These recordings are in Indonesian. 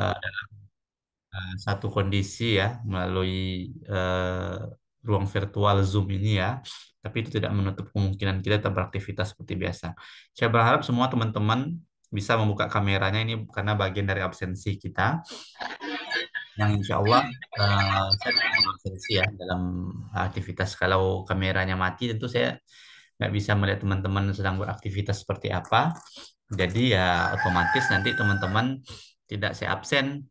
uh, uh, satu kondisi ya melalui uh, ruang virtual Zoom ini ya. Tapi itu tidak menutup kemungkinan kita tetap beraktivitas seperti biasa. Saya berharap semua teman-teman bisa membuka kameranya ini karena bagian dari absensi kita yang insya Allah uh, saya absensi ya dalam aktivitas kalau kameranya mati tentu saya nggak bisa melihat teman-teman sedang beraktivitas seperti apa jadi ya otomatis nanti teman-teman tidak saya absen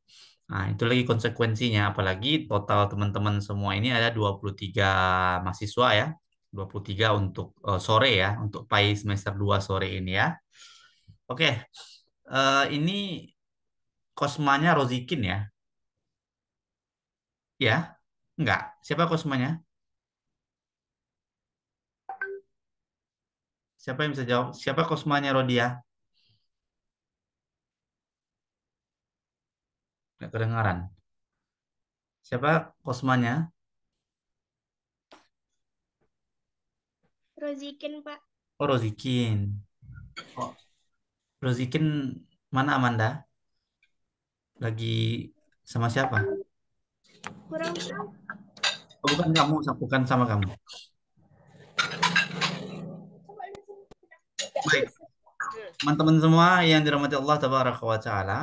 Nah, itu lagi konsekuensinya. Apalagi total teman-teman semua ini ada 23 mahasiswa ya. 23 untuk uh, sore ya, untuk PAI semester 2 sore ini ya. Oke, uh, ini kosmanya Rozikin ya. Ya, enggak. Siapa kosmanya? Siapa yang bisa jawab? Siapa kosmanya Rodia? Enggak kedengaran. Siapa kosmanya? Rozikin, Pak. Oh, Rozikin. Oh, Rozikin mana Amanda? Lagi sama siapa? Kurang Oh, bukan kamu, bukan sama kamu. Baik. Teman-teman semua yang dirahmati Allah tabaraka wa taala.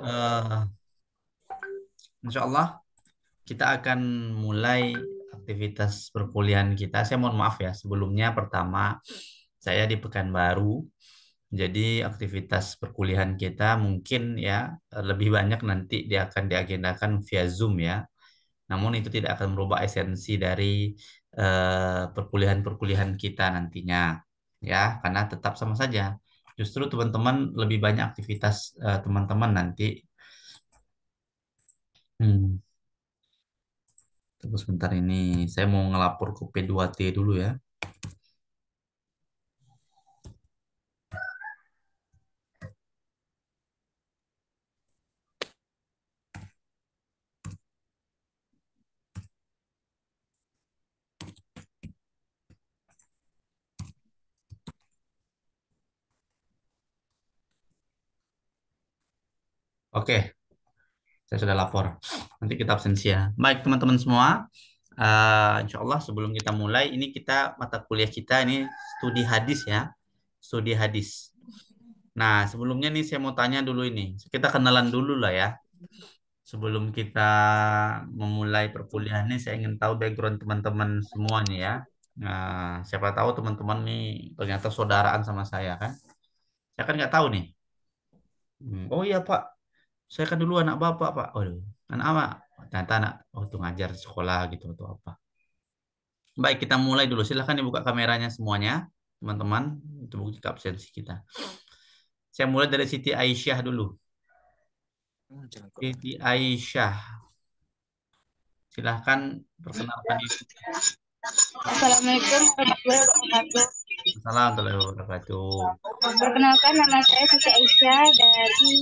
Uh, insya Allah kita akan mulai aktivitas perkuliahan kita. Saya mohon maaf ya, sebelumnya pertama saya di Pekanbaru. Jadi aktivitas perkuliahan kita mungkin ya lebih banyak nanti dia akan diagendakan via Zoom ya. Namun itu tidak akan merubah esensi dari uh, perkuliahan-perkuliahan kita nantinya ya, karena tetap sama saja. Justru teman-teman lebih banyak aktivitas uh, teman-teman nanti. Hmm. Tunggu sebentar ini, saya mau ngelapor ke P2T dulu ya. Oke, saya sudah lapor. Nanti kita absensi ya. Baik teman-teman semua, uh, insya Allah sebelum kita mulai, ini kita mata kuliah kita ini studi hadis ya, studi hadis. Nah sebelumnya nih saya mau tanya dulu ini, kita kenalan dulu lah ya. Sebelum kita memulai perkuliahan ini, saya ingin tahu background teman-teman semua nih ya. Nah, siapa tahu teman-teman nih ternyata saudaraan sama saya kan? Saya kan nggak tahu nih. Hmm, oh iya Pak, saya kan dulu anak bapak pak. Oh anak apa? Ternyata anak waktu ngajar di sekolah gitu atau apa. Baik kita mulai dulu. Silahkan dibuka kameranya semuanya teman-teman. Itu bukti absensi kita. Saya mulai dari Siti Aisyah dulu. Siti Aisyah. Silahkan perkenalkan diri. Assalamualaikum warahmatullahi wabarakatuh. Assalamualaikum warahmatullahi wabarakatuh. Perkenalkan nama saya Siti Aisyah dari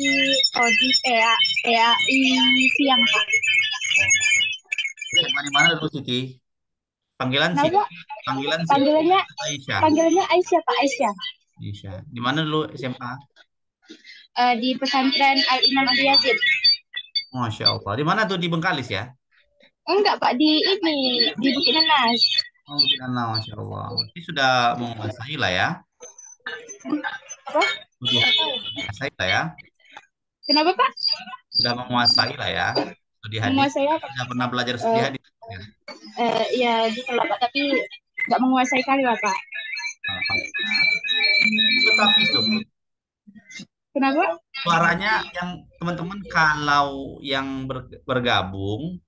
Prodi PA PAI Siang Pak. Di mana dulu Siti? Panggilan Siti. Panggilan Siti. Panggilannya Aisyah. Panggilannya Aisyah Pak Aisyah. Aisyah. Di mana dulu SMA? Uh, eh, di pesantren Al Imam Abi Yazid. Masya Allah. Di mana tuh di Bengkalis ya? Enggak Pak, di ini di Bukit Nanas. Oh, Allah, Masya Allah. Ini sudah menguasai lah ya. Apa? Sudah menguasai lah ya. Kenapa, Pak? Sudah menguasai lah ya. Studi hadis. Menguasai apa? Sudah pernah belajar studi uh, hadis. Ya, uh, ya gitu lah, Pak. Tapi nggak menguasai kali lah, Pak. Tuh. Kenapa? Suaranya yang teman-teman kalau yang bergabung,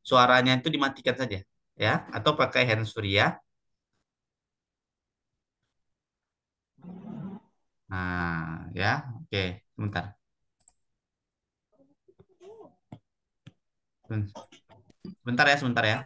suaranya itu dimatikan saja ya atau pakai handsfree ya. Nah, ya, oke, sebentar. Sebentar ya, sebentar ya.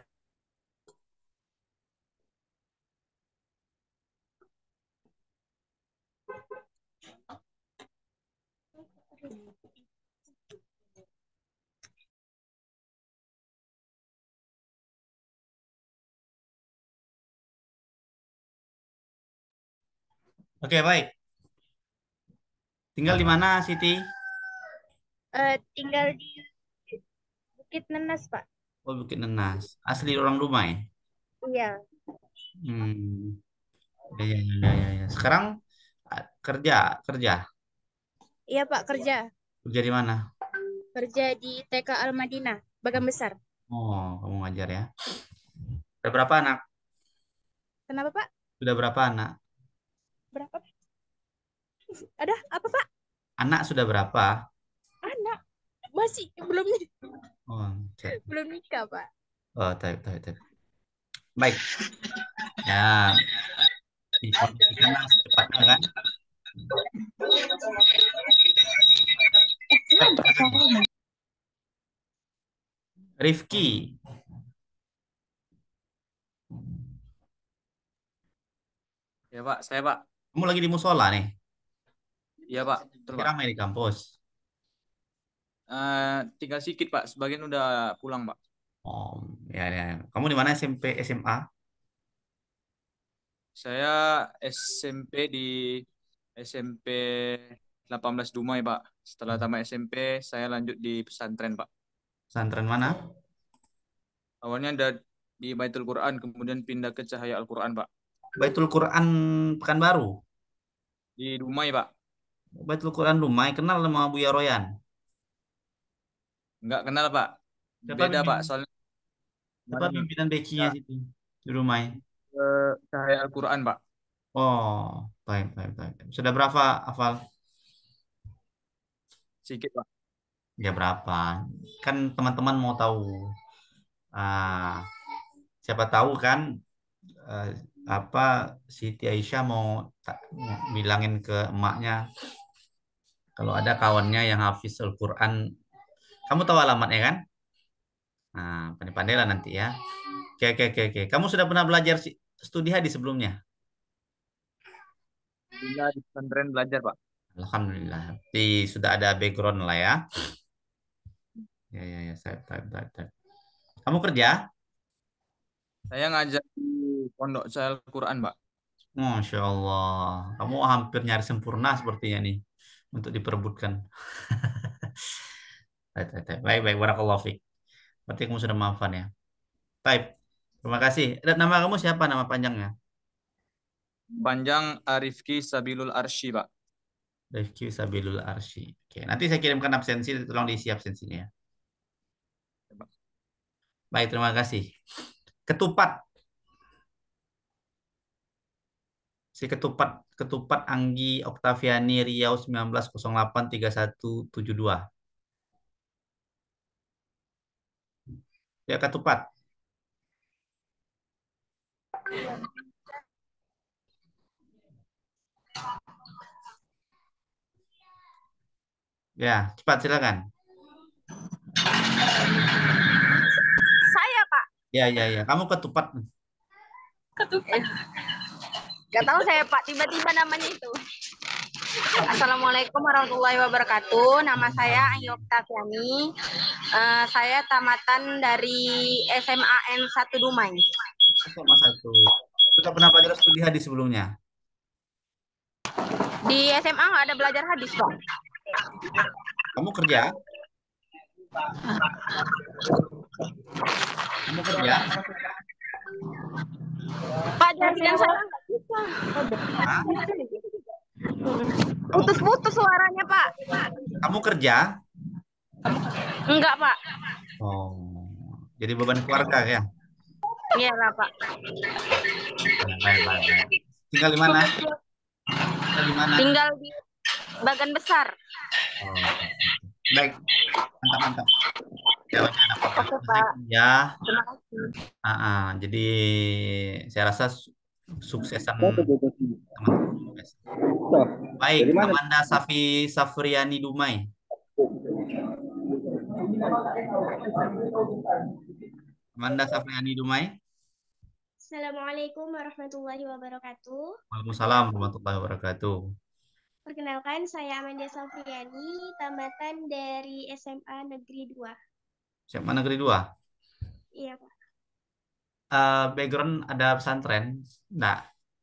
Oke, baik. Tinggal di mana, Siti? Eh, tinggal di Bukit Nenas, Pak. Oh, Bukit Nenas. Asli orang Dumai. Iya. Hmm. Ya, ya, ya, ya, ya. Sekarang kerja, kerja. Iya, Pak, kerja. Kerja di mana? Kerja di TK Al Madinah, Bagan Besar. Oh, kamu ngajar ya. Sudah berapa anak? Kenapa, Pak? Sudah berapa anak? Berapa? Pak? Ada apa, Pak? Anak sudah berapa? Anak. Masih belum Oh, belum nikah, Pak. Oh, tahu, tahu, tahu. Baik. Ya, informasikanlah secepatnya kan. Rifki. Ya Pak, saya Pak. Kamu lagi di musola nih. Iya Pak, betul Pak. ramai di kampus. Eh, tinggal sedikit Pak, sebagian udah pulang Pak. Oh, ya, ya. Kamu di mana SMP, SMA? Saya SMP di SMP 18 Dumai Pak. Setelah tamat SMP, saya lanjut di pesantren Pak. Pesantren mana? Awalnya ada di Baitul Quran, kemudian pindah ke Cahaya Al-Quran Pak. Baitul Quran Pekanbaru. Di Dumai Pak. Baitul Quran Dumai kenal sama Buya Royan. Nggak kenal Pak. Siapa Beda Pak, soalnya Siapa pimpinan BC-nya Ya. situ di Dumai? ke Cahaya Al-Quran Pak. Oh, baik, baik, baik. Sudah berapa hafal? Sedikit Pak. Ya berapa? Kan teman-teman mau tahu. Ah, siapa tahu kan eh, apa Siti Aisyah mau bilangin ke emaknya kalau ada kawannya yang hafiz Al-Quran. Kamu tahu alamatnya kan? Nah, pandai-pandailah nanti ya. Oke, oke, oke, oke. Kamu sudah pernah belajar studi hadis sebelumnya? Pindah di pesantren belajar Pak. Alhamdulillah. Jadi sudah ada background lah ya. Ya, ya, ya. Saya, saya, saya, saya. Kamu kerja? Saya ngajar di Pondok Cahaya Al-Quran Pak. Masya Allah. Kamu hampir nyari sempurna sepertinya nih. Untuk diperebutkan. Baik, baik, baik. Fiik. Berarti kamu sudah maafan ya. Baik. Terima kasih. Dan Nama kamu siapa nama panjangnya? Panjang Arifki Sabilul Arsy Pak. Rifki Sabilul Arsy. Oke, nanti saya kirimkan absensi, tolong diisi absensinya ya. Baik, terima kasih. Ketupat. Si ketupat ketupat Anggi Oktaviani Riau 19083172. Ya, ketupat. Ya, cepat silakan. Saya, Pak. Ya, ya, ya. Kamu ketupat. Gak tahu saya, Pak. Tiba-tiba namanya itu. Assalamualaikum warahmatullahi wabarakatuh. Nama saya Ayu Oktaviani. Eh, saya tamatan dari SMA N1 Dumai. SMA satu. Sudah pernah belajar studi hadis sebelumnya? Di SMA nggak ada belajar hadis, Pak. Kamu kerja? Kamu kerja? Pak, bilang saya nggak bisa. Putus-putus suaranya, Pak. Kamu kerja? Enggak, Pak. Oh, jadi beban keluarga ya? Iya lah, Pak. Baik, baik, baik. Tinggal di mana? Tinggal di mana? Tinggal di Bagan Besar. Oh, baik, mantap, mantap. Apa? Oke, Pak. Ya, Terima kasih. Ah, ah. jadi saya rasa su- suksesan teman-teman. Baik, Amanda Safi Safriani Dumai. Amanda Safriani Dumai. Assalamualaikum warahmatullahi wabarakatuh. Waalaikumsalam warahmatullahi wabarakatuh. Perkenalkan, saya Amanda Safriani, tamatan dari SMA Negeri 2. Siapa negeri dua? Iya, Pak. Eh, background ada pesantren? Enggak.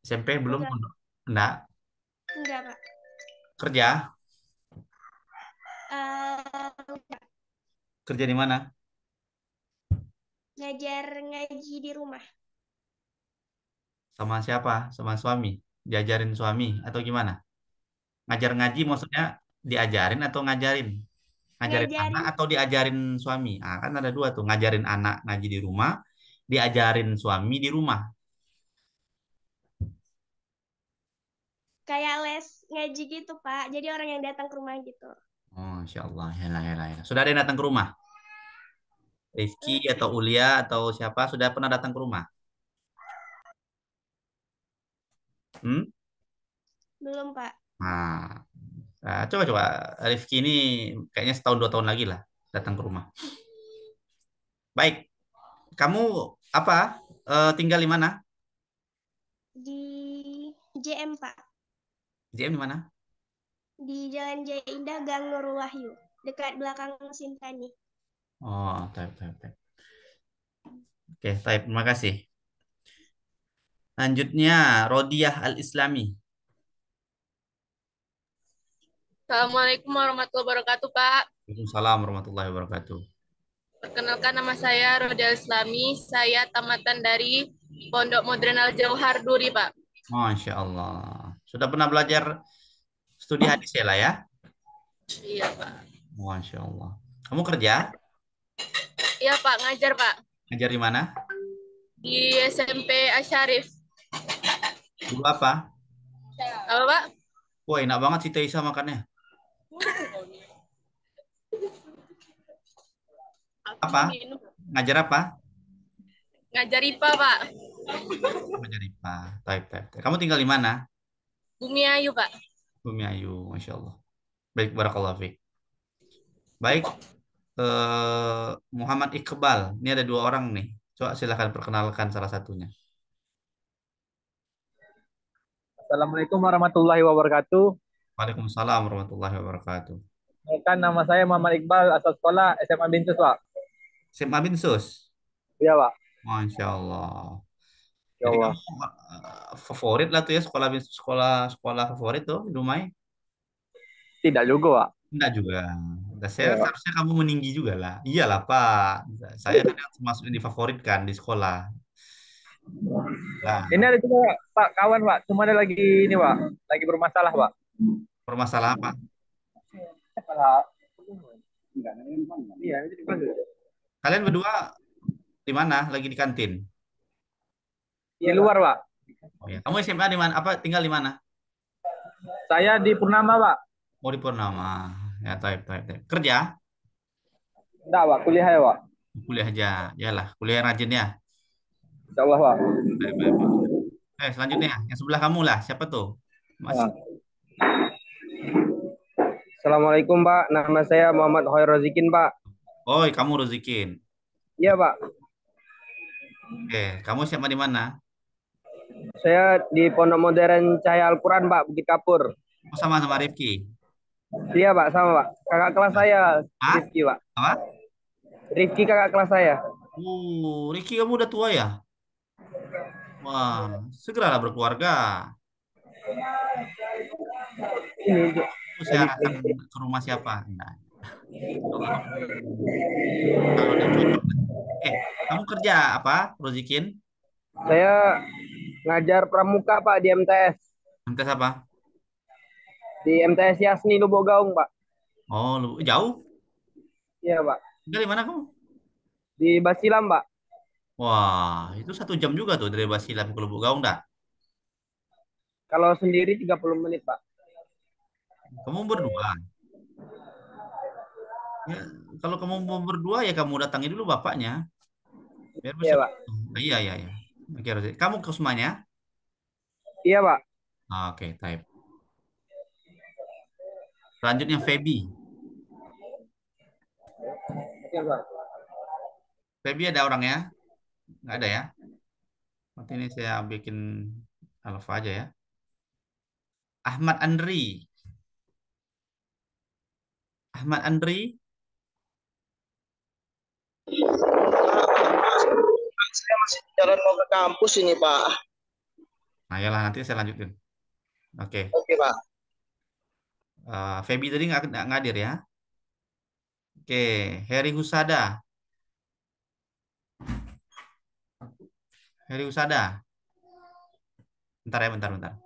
SMP belum? Enggak. Enggak. Enggak, Pak. Kerja? Eh, Kerja di mana? ngajar ngaji di rumah. Sama siapa? Sama suami? Diajarin suami atau gimana? Ngajar ngaji maksudnya diajarin atau ngajarin? Ngajarin Ngajarin. anak atau diajarin suami? Ah, kan ada dua tuh, ngajarin anak ngaji di rumah, diajarin suami di rumah. Kayak les ngaji gitu, Pak. Jadi orang yang datang ke rumah gitu. Oh, insya Allah. Yalah, yalah, yalah. Sudah ada yang datang ke rumah? Rifki atau Ulia atau siapa sudah pernah datang ke rumah? Hmm? Belum, Pak. Nah, nah, coba coba Rifki ini kayaknya setahun dua tahun lagi lah datang ke rumah. Baik, kamu apa? Eh, tinggal di mana? Di JM, Pak. JM di mana? Di Jalan Jaya Indah, Gang Nurul Wahyu. Dekat belakang Sintani. Oh, type, type, type. Oke, type. Terima kasih. Lanjutnya, Rodiah Al-Islami. Assalamualaikum warahmatullahi wabarakatuh, Pak. Waalaikumsalam warahmatullahi wabarakatuh. Perkenalkan nama saya Rodia Islami. Saya tamatan dari Pondok Modern Al Jauhar Duri, Pak. Masya Allah. Sudah pernah belajar studi hadis ya lah ya? Iya, Pak. Masya Allah. Kamu kerja? Iya, Pak. Ngajar, Pak. Ngajar di mana? Di SMP Asyarif. Dulu apa? Apa, Pak? Wah, enak banget sih Teh Isa makannya. Apa? Ngajar apa? Ngajar IPA, Pak. Ngajar IPA. Type, type, type. Kamu tinggal di mana? Bumi Ayu, Pak. Bumi Ayu, Masya Allah. Baik, Barakallah Fik. Baik, eh, Muhammad Iqbal. Ini ada dua orang nih. Coba silahkan perkenalkan salah satunya. Assalamualaikum warahmatullahi wabarakatuh. Waalaikumsalam warahmatullahi wabarakatuh. Kan nama saya Muhammad Iqbal, asal sekolah SMA Bintus, Pak. SMA bin Sus. Iya, Pak. Masya Allah. Ya Jadi Allah. kamu eh, favorit lah tuh ya sekolah sekolah sekolah favorit tuh Dumai? Tidak juga, Pak. Enggak juga. Enggak, saya Ya. seharusnya kamu meninggi juga lah. Iyalah Pak. Saya kan yang termasuk yang difavoritkan di sekolah. Nah, Ini ada juga, Pak, kawan, Pak. Cuma ada lagi ini, Pak. Lagi bermasalah, Pak. permasalahan apa? Masalah. Iya, itu dipanggil. Kalian berdua di mana? Lagi di kantin? Di luar, Pak. Oh ya. Kamu SMA di mana? Apa tinggal di mana? Saya di Purnama, Pak. Mau di Purnama. Ya, type, type, type. Kerja? Enggak, Pak. Kuliah ya, Pak. Kuliah aja. Yalah, kuliah rajin ya. Insya Allah, Pak. Baik, baik, baik. Eh, selanjutnya yang sebelah kamu lah. Siapa tuh? Mas. Ya. Assalamualaikum, Pak. Nama saya Muhammad Hoir Rozikin, Pak. Oi, kamu Rozikin. Iya, Pak. Oke, kamu siapa di mana? Saya di Pondok Modern Cahaya Al-Quran, Pak. Bukit Kapur. Oh, sama sama Rifki. Iya, Pak. Sama, Pak. Kakak kelas saya, Hah? Rifki, Pak. Apa? Rifki kakak kelas saya. Uh, Rifki kamu udah tua ya? Wah, segeralah berkeluarga. Ini, saya arahkan ke rumah siapa? Nah. Eh, kamu kerja apa, Rozikin? saya ngajar pramuka, Pak, di MTS. MTS apa? Di MTS Yasni Lubuk Gaung, Pak. Oh, lu jauh? Iya, Pak. Tinggal di mana kamu? Di Basilam, Pak. Wah, itu satu jam juga tuh dari Basilam ke Lubuk Gaung dah. Kalau sendiri 30 menit, Pak. Kamu berdua. Ya, kalau kamu mau berdua ya kamu datangi dulu bapaknya. Biar Iya, bisa. Pak. Oh, iya, iya, iya. Oke, Rozi. Kamu ke semuanya? Iya, Pak. Oke, type. Selanjutnya Feby. Iya, Pak. Feby ada orangnya? Nggak ada ya? Nanti ini saya bikin alfa aja ya. Ahmad Andri. Ahmad Andri. Saya masih jalan mau ke kampus ini, Pak. Nah, yalah nanti saya lanjutin. Oke. Oke, Pak. Eh, Feby tadi nggak nggak ngadir ya? Oke, Heri Husada. Heri Husada. Bentar ya, bentar, bentar.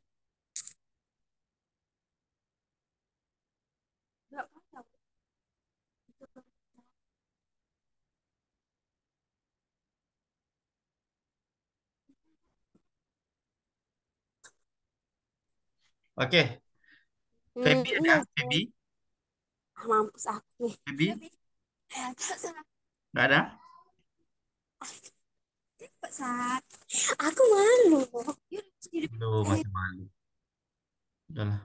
Oke, Hmm, Feby ada? Feby? Ah, mampus aku nih. Feby? Nggak ada? Saat aku malu. Aduh, masih malu. Udahlah.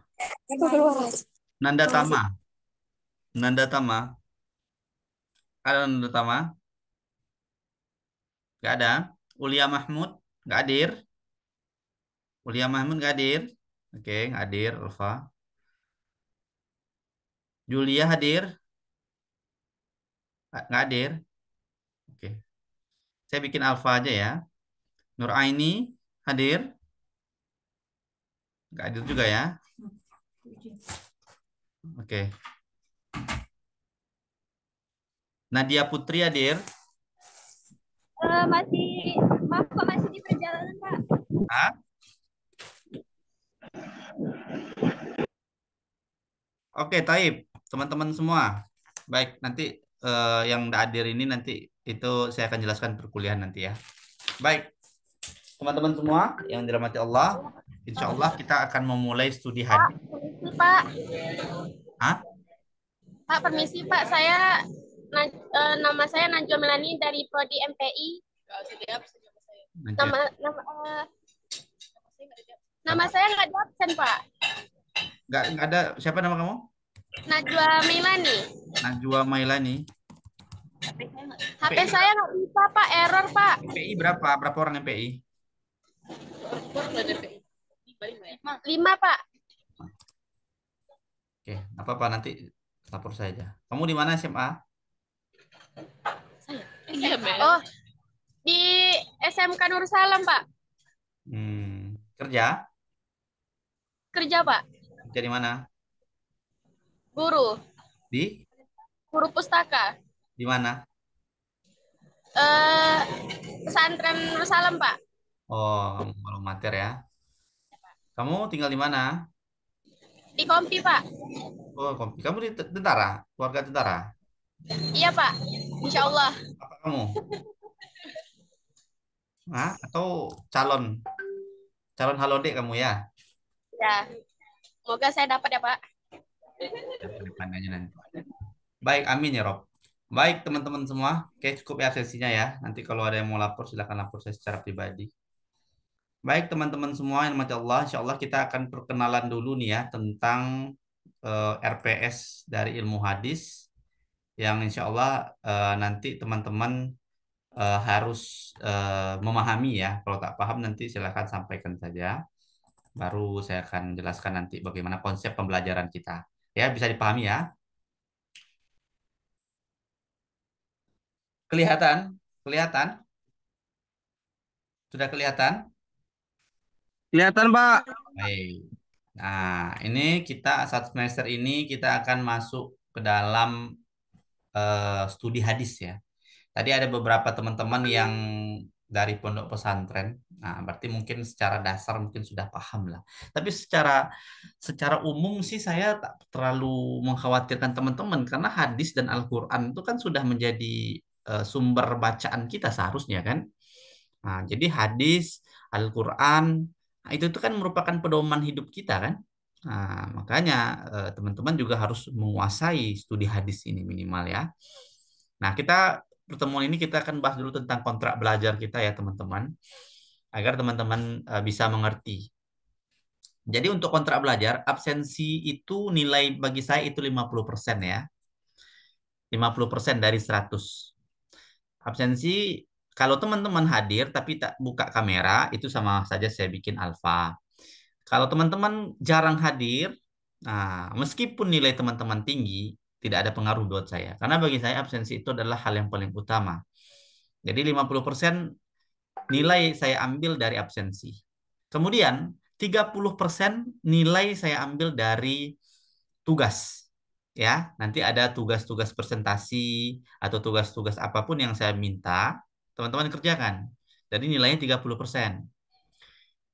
Aku keluar. Nanda Tama. Nanda Tama. Ada Nanda Tama? Nggak ada. Ulia Mahmud? Nggak hadir. Ulia Mahmud nggak hadir. Oke, hadir. Ulfa. Julia hadir? Nggak hadir. Oke. Saya bikin alfa aja ya. Nur Aini hadir? Nggak hadir juga ya. Oke. Nadia Putri hadir? Eh, masih maaf Pak masih di perjalanan Pak. Hah? Oke, Taib. Teman-teman semua. Baik, nanti eh, yang hadir ini nanti itu saya akan jelaskan perkuliahan nanti ya. Baik, teman-teman semua yang dirahmati Allah, insya Allah kita akan memulai studi hadis. Permisi, Pak. Hah? Pak, permisi, Pak. Saya eh, nama saya Najwa Melani dari Prodi MPI. Nama nama eh, nama saya nggak di absen, Pak. Nggak, nggak ada siapa nama kamu? Najwa Melani. Najwa Mailani. HP saya nggak bisa, Pak. Error, Pak. PI berapa? Berapa orang PI? Lima, Pak. Oke, apa apa nanti lapor saja. Kamu di mana SMA? Oh, di SMK Nur Salam, Pak. Hmm, kerja? Kerja, Pak. Kerja di mana? Guru. Di Guru pustaka. di mana? Eh, pesantren Nur Salam, Pak. Oh, baru mater ya. Kamu tinggal di mana? Di Kompi, Pak. Oh, kom- kamu di te- tentara, keluarga tentara. Iya, Pak. Insya Allah. Apa kamu? Hah? Atau calon? Calon halode kamu ya? Ya. Semoga saya dapat ya, Pak. Depan aja nanti. Baik, amin ya Rob. Baik, teman-teman semua. Oke, cukup ya sesinya ya. Nanti kalau ada yang mau lapor, silakan lapor saya secara pribadi. Baik, teman-teman semua yang mati Allah, insya Allah kita akan perkenalan dulu nih ya tentang eh, RPS dari ilmu hadis yang insya Allah eh, nanti teman-teman eh, harus eh, memahami ya. Kalau tak paham nanti silakan sampaikan saja. Baru saya akan jelaskan nanti bagaimana konsep pembelajaran kita. Ya, bisa dipahami ya. Kelihatan? Kelihatan? Sudah kelihatan? Kelihatan, Pak. Baik. Nah, ini kita saat semester ini kita akan masuk ke dalam eh, studi hadis ya. Tadi ada beberapa teman-teman yang dari pondok pesantren. Nah, berarti mungkin secara dasar mungkin sudah paham lah. Tapi secara secara umum sih saya tak terlalu mengkhawatirkan teman-teman karena hadis dan Al-Qur'an itu kan sudah menjadi eh, sumber bacaan kita seharusnya kan. Nah, jadi hadis, Al-Quran, nah, itu itu kan merupakan pedoman hidup kita kan. Nah, makanya eh, teman-teman juga harus menguasai studi hadis ini minimal ya. Nah, kita pertemuan ini kita akan bahas dulu tentang kontrak belajar kita ya teman-teman. Agar teman-teman eh, bisa mengerti. Jadi untuk kontrak belajar, absensi itu nilai bagi saya itu 50% ya. 50% dari 100. Absensi kalau teman-teman hadir tapi tak buka kamera, itu sama saja saya bikin alfa. Kalau teman-teman jarang hadir, nah meskipun nilai teman-teman tinggi, tidak ada pengaruh buat saya. Karena bagi saya absensi itu adalah hal yang paling utama. Jadi 50% nilai saya ambil dari absensi. Kemudian 30% nilai saya ambil dari tugas. Ya, nanti ada tugas-tugas presentasi atau tugas-tugas apa pun yang saya minta, teman-teman kerjakan. Jadi nilainya 30%.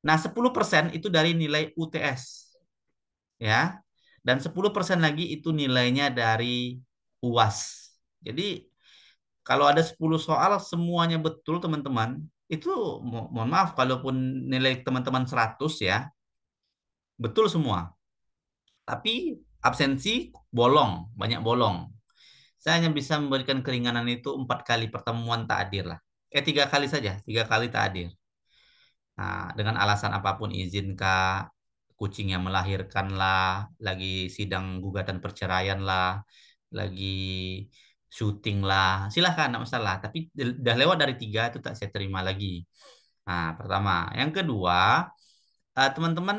Nah, 10% itu dari nilai UTS. Ya. Dan 10% lagi itu nilainya dari UAS. Jadi kalau ada 10 soal semuanya betul teman-teman, itu mo mohon maaf kalaupun nilai teman-teman 100 ya, betul semua. Tapi absensi bolong, banyak bolong. Saya hanya bisa memberikan keringanan itu empat kali pertemuan tak hadir lah. Eh tiga kali saja, tiga kali tak hadir. Nah, dengan alasan apa pun izin kak, kucing yang melahirkan lah, lagi sidang gugatan perceraian lah, lagi syuting lah, silahkan, tidak masalah. Tapi udah lewat dari tiga itu tak saya terima lagi. Nah, pertama. Yang kedua, eh, teman-teman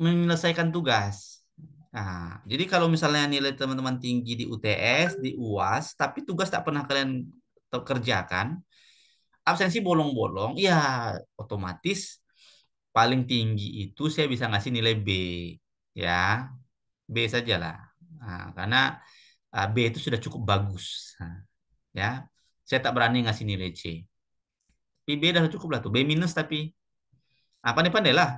menyelesaikan tugas. Nah, jadi kalau misalnya nilai teman-teman tinggi di UTS, di UAS, tapi tugas tak pernah kalian kerjakan, absensi bolong-bolong, ya otomatis paling tinggi itu saya bisa ngasih nilai B, ya B sajalah. Nah, karena Ah, B itu sudah cukup bagus. Nah, ya, saya tak berani ngasih nilai C. Tapi B sudah cukup lah tuh. B minus tapi apa nih pandai lah.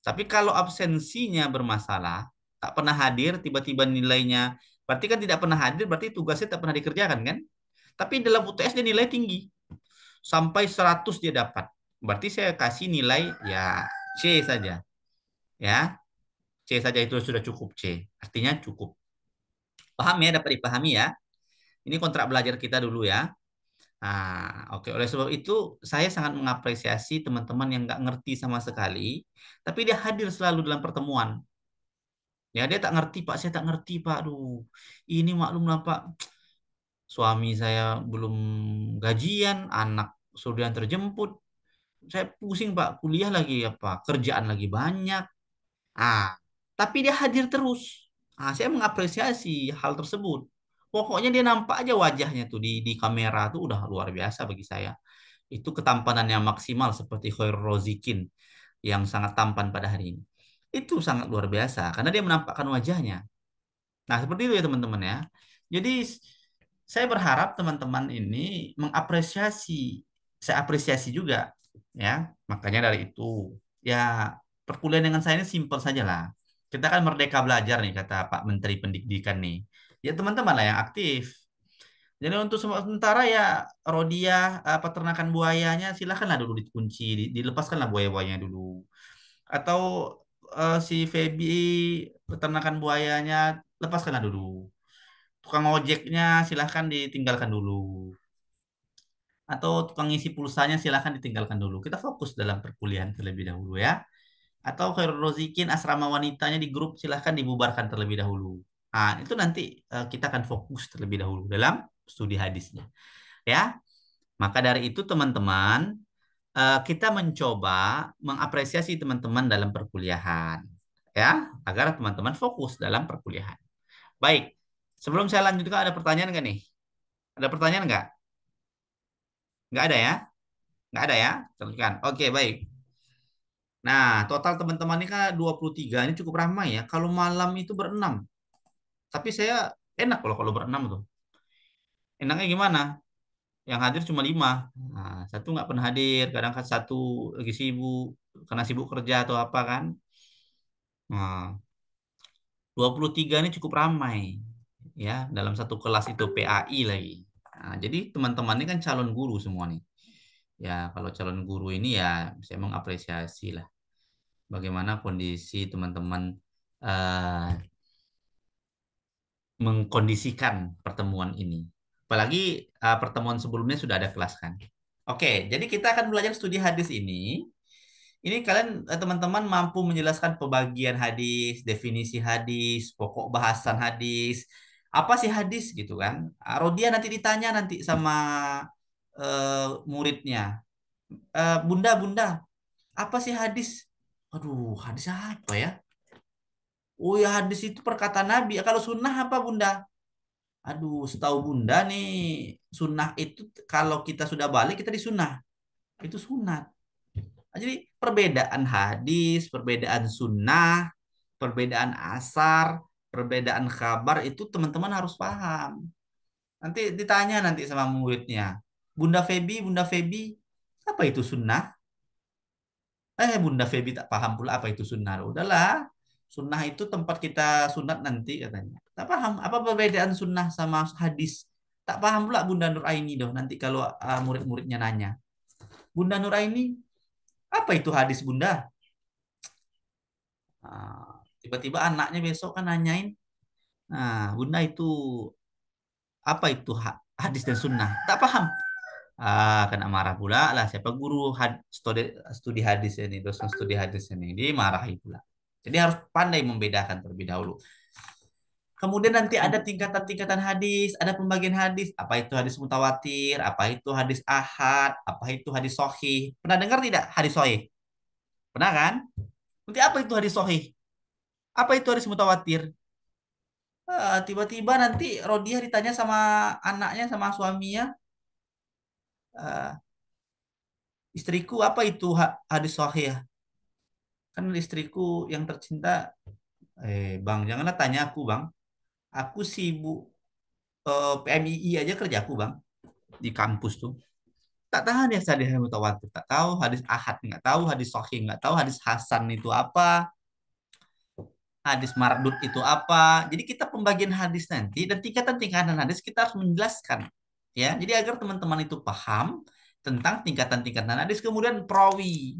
Tapi kalau absensinya bermasalah, tak pernah hadir, tiba-tiba nilainya, berarti kan tidak pernah hadir, berarti tugasnya tak pernah dikerjakan kan? Tapi dalam UTS dia nilai tinggi. Sampai 100 dia dapat. Berarti saya kasih nilai ya C saja. Ya. C saja itu sudah cukup C. Artinya cukup. Paham ya, dapat dipahami ya. Ini kontrak belajar kita dulu ya. Nah, oke. Oleh sebab itu, saya sangat mengapresiasi teman-teman yang nggak ngerti sama sekali, tapi dia hadir selalu dalam pertemuan. Ya, dia tak ngerti, Pak. Saya tak ngerti, Pak. Aduh, ini maklum lah, Pak. Suami saya belum gajian, anak sudah terjemput. Saya pusing, Pak. Kuliah lagi apa? Kerjaan lagi banyak. Ah, tapi dia hadir terus. Nah, saya mengapresiasi hal tersebut. Pokoknya dia nampak aja wajahnya tuh di di kamera tuh udah luar biasa bagi saya. Itu ketampanan yang maksimal seperti Khair Rozikin yang sangat tampan pada hari ini. Itu sangat luar biasa karena dia menampakkan wajahnya. Nah, seperti itu ya teman-teman ya. Jadi saya berharap teman-teman ini mengapresiasi, saya apresiasi juga ya. Makanya dari itu ya perkuliahan dengan saya ini simpel saja lah kita kan merdeka belajar nih kata Pak Menteri Pendidikan nih. Ya teman-teman lah yang aktif. Jadi untuk sementara ya Rodia peternakan buayanya silahkanlah dulu dikunci, dilepaskanlah buaya-buayanya dulu. Atau uh, si Feby peternakan buayanya lepaskanlah dulu. Tukang ojeknya silahkan ditinggalkan dulu. Atau tukang isi pulsanya silahkan ditinggalkan dulu. Kita fokus dalam perkuliahan terlebih dahulu ya atau Khairul Rozikin asrama wanitanya di grup silahkan dibubarkan terlebih dahulu. Nah, itu nanti uh, kita akan fokus terlebih dahulu dalam studi hadisnya. Ya. Maka dari itu teman-teman uh, kita mencoba mengapresiasi teman-teman dalam perkuliahan ya, agar teman-teman fokus dalam perkuliahan. Baik. Sebelum saya lanjutkan ada pertanyaan nggak nih? Ada pertanyaan nggak? Nggak ada ya? Nggak ada ya? Teruskan. Oke, baik. Nah, total teman-teman ini kan 23, ini cukup ramai ya. Kalau malam itu berenam. Tapi saya enak kalau kalau berenam tuh. Enaknya gimana? Yang hadir cuma lima. Nah, satu nggak pernah hadir, kadang kan satu lagi sibuk, karena sibuk kerja atau apa kan. Nah, 23 ini cukup ramai. Ya, dalam satu kelas itu PAI lagi. Nah, jadi teman-teman ini kan calon guru semua nih. Ya, kalau calon guru ini ya saya mengapresiasi lah bagaimana kondisi teman-teman uh, mengkondisikan pertemuan ini. Apalagi uh, pertemuan sebelumnya sudah ada kelas kan. Oke, jadi kita akan belajar studi hadis ini. Ini kalian eh, teman-teman mampu menjelaskan pembagian hadis, definisi hadis, pokok bahasan hadis, apa sih hadis gitu kan? Ah, Rodia nanti ditanya nanti sama uh, muridnya, uh, bunda bunda, apa sih hadis? Aduh, hadis apa ya? Oh ya hadis itu perkataan Nabi. Kalau sunnah apa bunda? Aduh, setahu bunda nih, sunnah itu kalau kita sudah balik kita di sunnah. Itu sunat. Nah, jadi perbedaan hadis, perbedaan sunnah, perbedaan asar, perbedaan kabar itu teman-teman harus paham. Nanti ditanya nanti sama muridnya, Bunda Febi, Bunda Febi, apa itu sunnah? Eh, Bunda Febi tak paham pula apa itu sunnah. Udahlah, sunnah itu tempat kita sunat nanti katanya. Tak paham apa perbedaan sunnah sama hadis. Tak paham pula Bunda Nur Aini dong nanti kalau uh, murid-muridnya nanya. Bunda Nur Aini, apa itu hadis Bunda? Nah, tiba-tiba anaknya besok kan nanyain, nah Bunda itu apa itu hadis dan sunnah? Tak paham. Ah, kena marah pula lah siapa guru had, studi, studi hadis ini, dosen studi hadis ini, dia marahi pula. Jadi harus pandai membedakan terlebih dahulu. Kemudian nanti ada tingkatan-tingkatan hadis, ada pembagian hadis. Apa itu hadis mutawatir, apa itu hadis ahad, apa itu hadis sohih. Pernah dengar tidak hadis sohih? Pernah kan? Nanti apa itu hadis sohih? Apa itu hadis mutawatir? Tiba-tiba nanti Rodia ditanya sama anaknya, sama suaminya. Uh, istriku, apa itu hadis sohih? Kan istriku yang tercinta Eh, Bang, janganlah tanya aku, Bang. Aku sibuk uh, PMII aja kerjaku, Bang. Di kampus tuh. Tak tahu hadis hadis mutawatir, tak tahu hadis ahad, nggak tahu hadis sahih, nggak tahu hadis hasan itu apa. Hadis mardud itu apa. Jadi kita pembagian hadis nanti dan tingkatan-tingkatan hadis kita harus menjelaskan. Ya, jadi agar teman-teman itu paham tentang tingkatan-tingkatan hadis kemudian perawi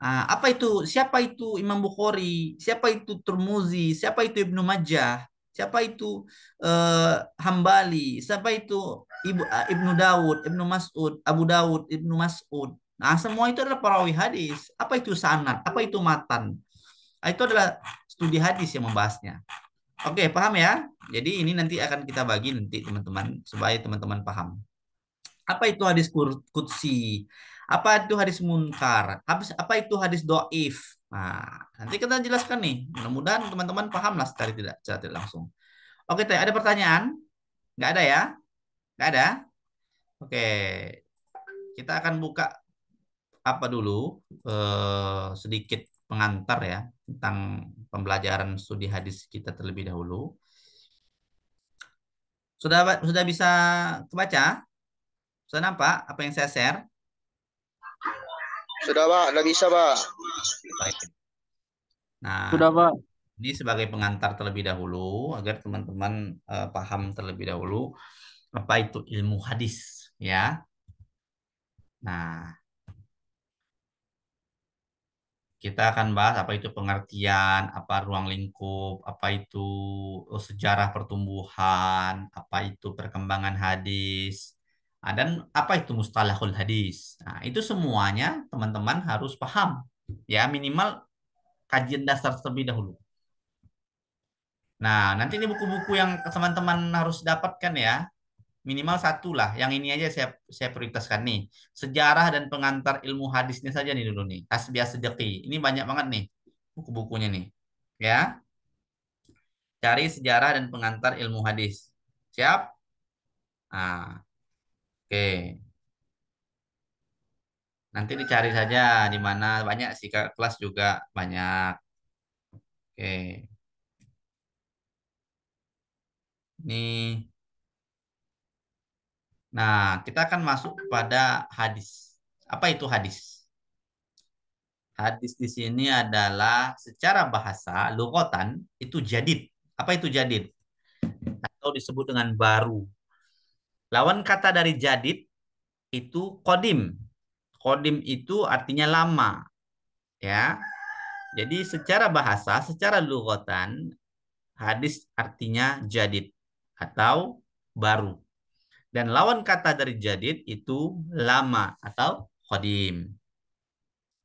Nah, apa itu? Siapa itu Imam Bukhari? Siapa itu Turmuzi? Siapa itu Ibnu Majah? Siapa itu uh, Hambali? Siapa itu Ibu uh, Ibnu Dawud, Ibnu Mas'ud, Abu Dawud, Ibnu Mas'ud? Nah, semua itu adalah perawi hadis. Apa itu sanad? Apa itu matan? Nah, itu adalah studi hadis yang membahasnya. Oke, paham ya? Jadi ini nanti akan kita bagi nanti teman-teman supaya teman-teman paham. Apa itu hadis kutsi? Apa itu hadis munkar? Apa itu hadis doif? Nah, nanti kita jelaskan nih. Mudah-mudahan teman-teman paham lah secara tidak, secara tidak langsung. Oke, teh, ada pertanyaan? Nggak ada ya? Nggak ada? Oke, kita akan buka apa dulu eh, sedikit pengantar ya tentang pembelajaran studi hadis kita terlebih dahulu. Sudah sudah bisa kebaca? Sudah nampak apa yang saya share? Sudah Pak, sudah bisa Pak. Baik. Nah, Sudah Pak. ini sebagai pengantar terlebih dahulu agar teman-teman uh, paham terlebih dahulu apa itu ilmu hadis ya. Nah, kita akan bahas apa itu pengertian, apa ruang lingkup, apa itu oh, sejarah pertumbuhan, apa itu perkembangan hadis, Nah, dan apa itu mustalahul hadis? Nah, itu semuanya teman-teman harus paham. Ya, minimal kajian dasar terlebih dahulu. Nah, nanti ini buku-buku yang teman-teman harus dapatkan ya. Minimal satu lah. Yang ini aja saya saya prioritaskan nih. Sejarah dan pengantar ilmu hadisnya saja nih dulu nih. Tasbiyah sedeki. Ini banyak banget nih buku-bukunya nih. Ya. Cari sejarah dan pengantar ilmu hadis. Siap? Nah, Oke. Nanti dicari saja di mana banyak sih kelas juga banyak. Oke. Ini Nah, kita akan masuk pada hadis. Apa itu hadis? Hadis di sini adalah secara bahasa lugotan itu jadid. Apa itu jadid? Atau disebut dengan baru Lawan kata dari jadid itu kodim. Kodim itu artinya lama. Ya. Jadi secara bahasa, secara lugatan, hadis artinya jadid atau baru. Dan lawan kata dari jadid itu lama atau kodim.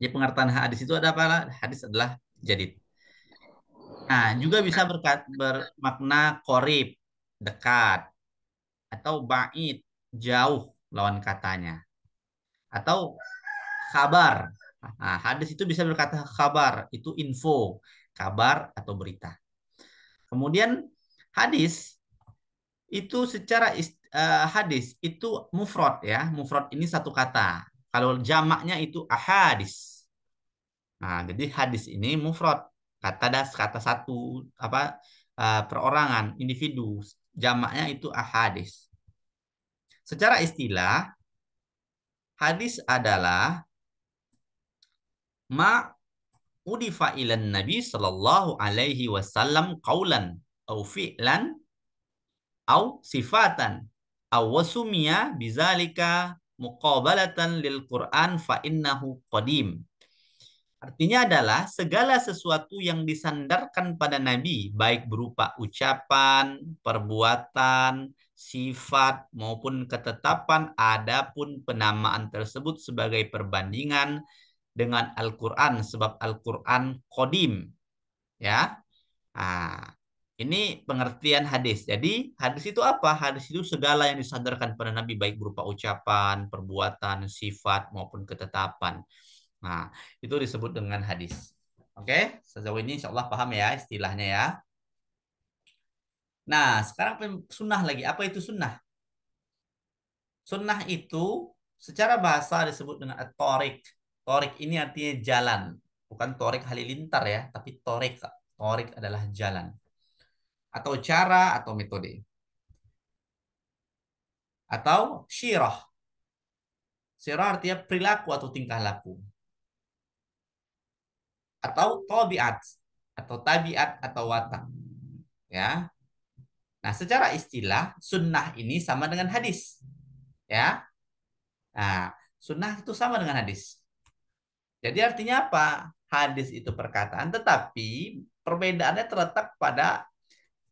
Jadi pengertian hadis itu ada apa? Hadis adalah jadid. Nah, juga bisa berkat, bermakna korib, dekat, atau ba'id, jauh lawan katanya. Atau kabar. Nah, hadis itu bisa berkata kabar, itu info, kabar atau berita. Kemudian hadis itu secara uh, hadis itu mufrad ya. Mufrad ini satu kata. Kalau jamaknya itu ahadis. Nah, jadi hadis ini mufrad kata das kata satu apa uh, perorangan individu jamaknya itu ahadis secara istilah hadis adalah ma udifa ilan nabi sallallahu alaihi wasallam qaulan au fi'lan au sifatan au wasumiya bizalika muqabalatan lil Qur'an fa innahu qadim Artinya adalah segala sesuatu yang disandarkan pada Nabi, baik berupa ucapan, perbuatan, sifat, maupun ketetapan, adapun penamaan tersebut sebagai perbandingan dengan Al-Quran, sebab Al-Quran kodim. Ya, nah, ini pengertian hadis. Jadi hadis itu apa? Hadis itu segala yang disandarkan pada Nabi baik berupa ucapan, perbuatan, sifat maupun ketetapan. Nah, itu disebut dengan hadis. Oke, sejauh ini insya Allah paham ya istilahnya ya. Nah, sekarang sunnah lagi. Apa itu sunnah? Sunnah itu secara bahasa disebut dengan torik. Torik ini artinya jalan. Bukan torik halilintar ya, tapi torik. Torik adalah jalan. Atau cara atau metode. Atau syirah. Syirah artinya perilaku atau tingkah laku atau tabiat atau tabiat atau watak. Ya. Nah, secara istilah sunnah ini sama dengan hadis. Ya. Nah, sunnah itu sama dengan hadis. Jadi artinya apa? Hadis itu perkataan, tetapi perbedaannya terletak pada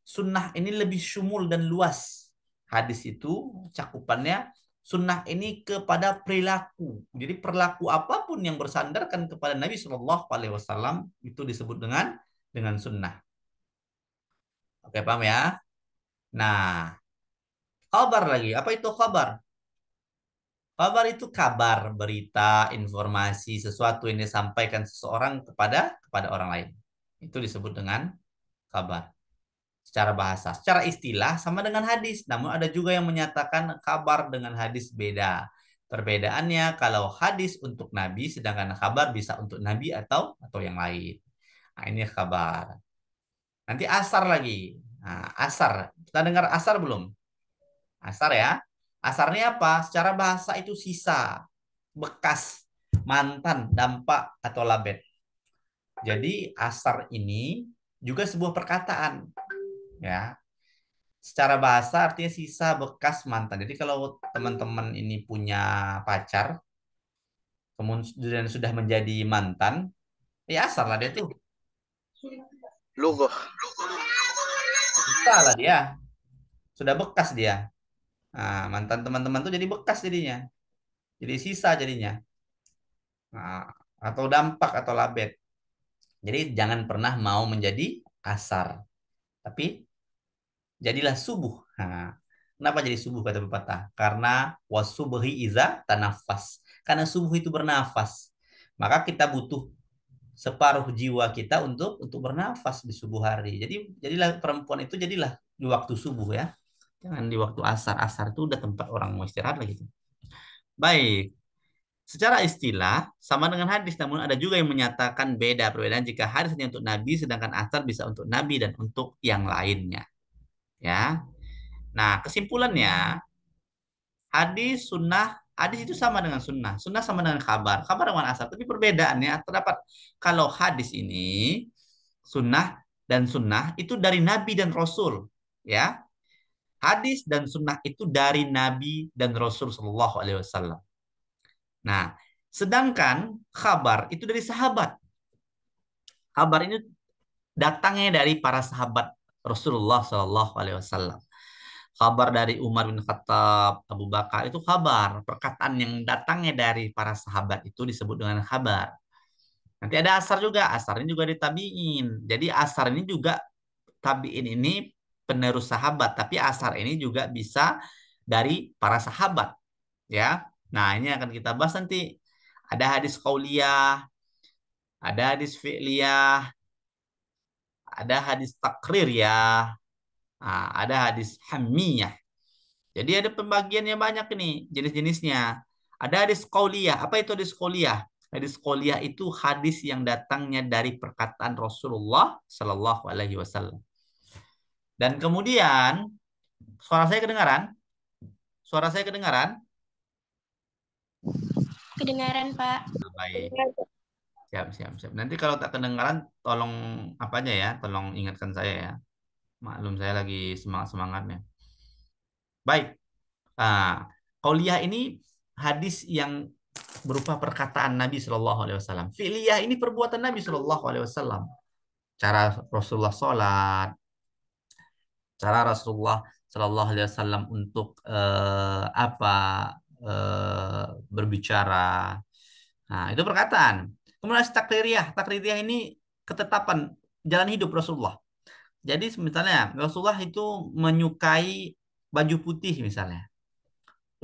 sunnah ini lebih sumul dan luas. Hadis itu cakupannya sunnah ini kepada perilaku. Jadi perilaku apa pun yang bersandarkan kepada Nabi Shallallahu Alaihi Wasallam itu disebut dengan dengan sunnah. Oke paham ya? Nah, kabar lagi. Apa itu kabar? Kabar itu kabar, berita, informasi, sesuatu yang disampaikan seseorang kepada kepada orang lain. Itu disebut dengan kabar secara bahasa. Secara istilah sama dengan hadis, namun ada juga yang menyatakan kabar dengan hadis beda. Perbedaannya kalau hadis untuk nabi sedangkan kabar bisa untuk nabi atau atau yang lain. Nah, ini kabar. Nanti asar lagi. Nah, asar. Kita dengar asar belum? Asar ya. Asarnya apa? Secara bahasa itu sisa, bekas, mantan, dampak atau labet. Jadi asar ini juga sebuah perkataan ya secara bahasa artinya sisa bekas mantan. Jadi kalau teman-teman ini punya pacar, kemudian sudah menjadi mantan, ya asal lah dia tuh. Lugo. Bisa lah dia. Sudah bekas dia. Nah, mantan teman-teman tuh jadi bekas jadinya. Jadi sisa jadinya. Nah, atau dampak atau labet. Jadi jangan pernah mau menjadi asar. Tapi jadilah subuh. Kenapa jadi subuh kata pepatah? Karena wasubuhi iza tanafas. Karena subuh itu bernafas. Maka kita butuh separuh jiwa kita untuk untuk bernafas di subuh hari. Jadi jadilah perempuan itu jadilah di waktu subuh ya. Jangan di waktu asar. Asar itu udah tempat orang mau istirahat lagi. Baik. Secara istilah sama dengan hadis, namun ada juga yang menyatakan beda perbedaan jika hadis hanya untuk Nabi, sedangkan asar bisa untuk Nabi dan untuk yang lainnya. Ya. Nah, kesimpulannya hadis sunnah hadis itu sama dengan sunnah. Sunnah sama dengan kabar. Kabar dengan asar. Tapi perbedaannya terdapat kalau hadis ini sunnah dan sunnah itu dari Nabi dan Rasul. Ya. Hadis dan sunnah itu dari Nabi dan Rasul Shallallahu Alaihi Wasallam. Nah, sedangkan kabar itu dari sahabat. Kabar ini datangnya dari para sahabat Rasulullah Shallallahu Alaihi Wasallam. Kabar dari Umar bin Khattab, Abu Bakar itu kabar. Perkataan yang datangnya dari para sahabat itu disebut dengan kabar. Nanti ada asar juga. Asar ini juga ditabiin. Jadi asar ini juga tabiin ini penerus sahabat, tapi asar ini juga bisa dari para sahabat, ya. Nah, ini akan kita bahas nanti. Ada hadis qauliyah, ada hadis fi'liyah, ada hadis takrir ya, nah, ada hadis hamiyah. Jadi ada pembagiannya banyak ini jenis-jenisnya. Ada hadis qauliyah. Apa itu hadis qauliyah? Hadis qauliyah itu hadis yang datangnya dari perkataan Rasulullah Shallallahu Alaihi Wasallam. Dan kemudian suara saya kedengaran? Suara saya kedengaran? Kedengaran, Pak. Baik. Siap, siap, siap. Nanti kalau tak kedengaran, tolong apanya ya, tolong ingatkan saya ya. Maklum saya lagi semangat-semangatnya. Baik. Nah, Qauliyah ini hadis yang berupa perkataan Nabi Shallallahu Alaihi Wasallam. Fi'liyah ini perbuatan Nabi Shallallahu Alaihi Wasallam. Cara Rasulullah sholat, cara Rasulullah Shallallahu Alaihi Wasallam untuk eh, apa eh, berbicara. Nah, itu perkataan. Kemudian takririah. Takririah ini ketetapan jalan hidup Rasulullah. Jadi misalnya Rasulullah itu menyukai baju putih misalnya.